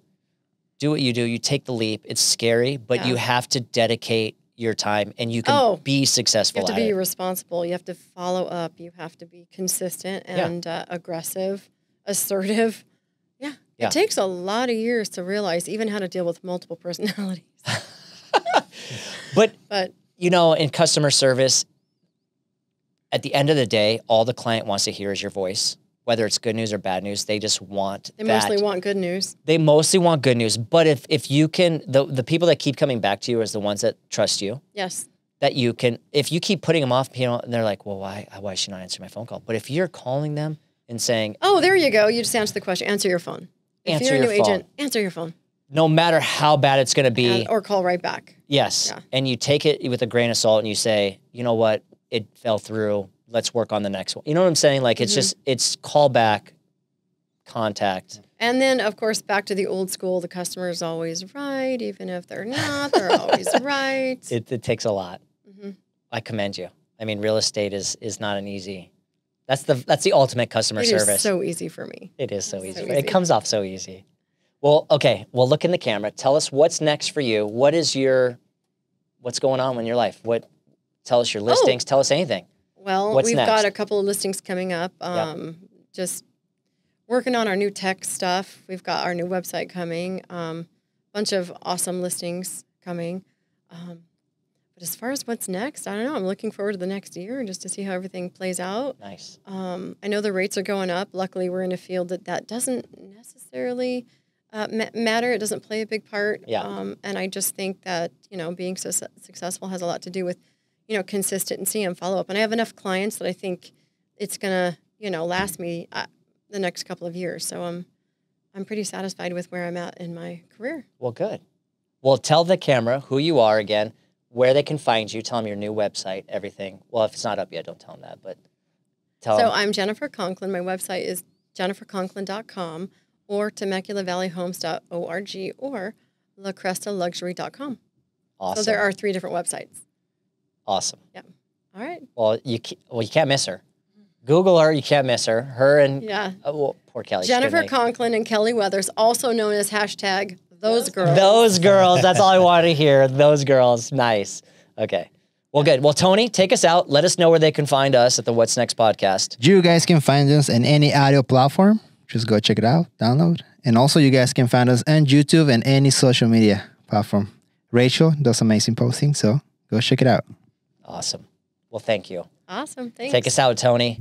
do what you do. You take the leap. It's scary, but you have to dedicate your time and you can Oh, be successful. you have to be it. responsible. You have to follow up. You have to be consistent Yeah. and uh, aggressive, assertive. Yeah. It takes a lot of years to realize even how to deal with multiple [laughs] personalities. [laughs] But But you know, in customer service, at the end of the day, all the client wants to hear is your voice. Whether it's good news or bad news, they just want they that. mostly want good news. they mostly want good news. But if if you can, the the people that keep coming back to you is the ones that trust you. Yes. That you can, if you keep putting them off, you know, and they're like, well, why why she not answering my phone call? But if you're calling them and saying, Oh, there you go. You just answer the question. Answer your phone. If Answer you're a your new phone. agent, answer your phone. no matter how bad it's going to be, and- or call right back. yes, yeah. and you take it with a grain of salt and you say, you know what, it fell through. Let's work on the next one. You know what I'm saying? Like it's Mm-hmm. just it's call back, contact. And then, of course, back to the old school, the customer is always right, even if they're [laughs] not. They're always right. It, it takes a lot. Mhm. I commend you. I mean, real estate is is not an easy. That's the that's the ultimate customer It is service. so easy for me. It is so It's easy. so It comes off so easy. Well, okay. Well, look in the camera. Tell us what's next for you. What is your, what's going on in your life? What, tell us your listings. Tell us anything. Well, What's we've next? got a couple of listings coming up. Um, Just working on our new tech stuff. We've got our new website coming. Um, bunch of awesome listings coming. Um, but as far as what's next, I don't know. I'm looking forward to the next year just to see how everything plays out. Nice. Um, I know the rates are going up. Luckily, we're in a field that that doesn't necessarily uh, ma- matter. It doesn't play a big part. Yeah. Um, and I just think that you know being so su- successful has a lot to do with you know consistency and follow up. And I have enough clients that I think it's gonna you know last me uh, the next couple of years. So I'm I'm pretty satisfied with where I'm at in my career. Well, good. Well, tell the camera who you are again, where they can find you. Tell them your new website, everything. Well, if it's not up yet, don't tell them that, but tell So them. I'm Jennifer Conklin. My website is jenniferconklin.com or TemeculaValleyHomes.org or LaCrestaLuxury.com. awesome. So there are three different websites. awesome. Yeah. All right. Well, you, well, you can't miss her. Google her. You can't miss her. Her and, Yeah. oh, well, poor Kelly. Jennifer Conklin and Kelly Weathers, also known as hashtag those girls. Those [laughs] girls. That's all I want to hear. Those girls. Nice. Okay. Well, good. Well, Tony, take us out. Let us know where they can find us at the What's Next podcast. You guys can find us in any audio platform. Just go check it out, download. And also, you guys can find us on YouTube and any social media platform. Rachel does amazing posting, so go check it out. Awesome. Well, thank you. Awesome. Thanks. Take us out, Tony.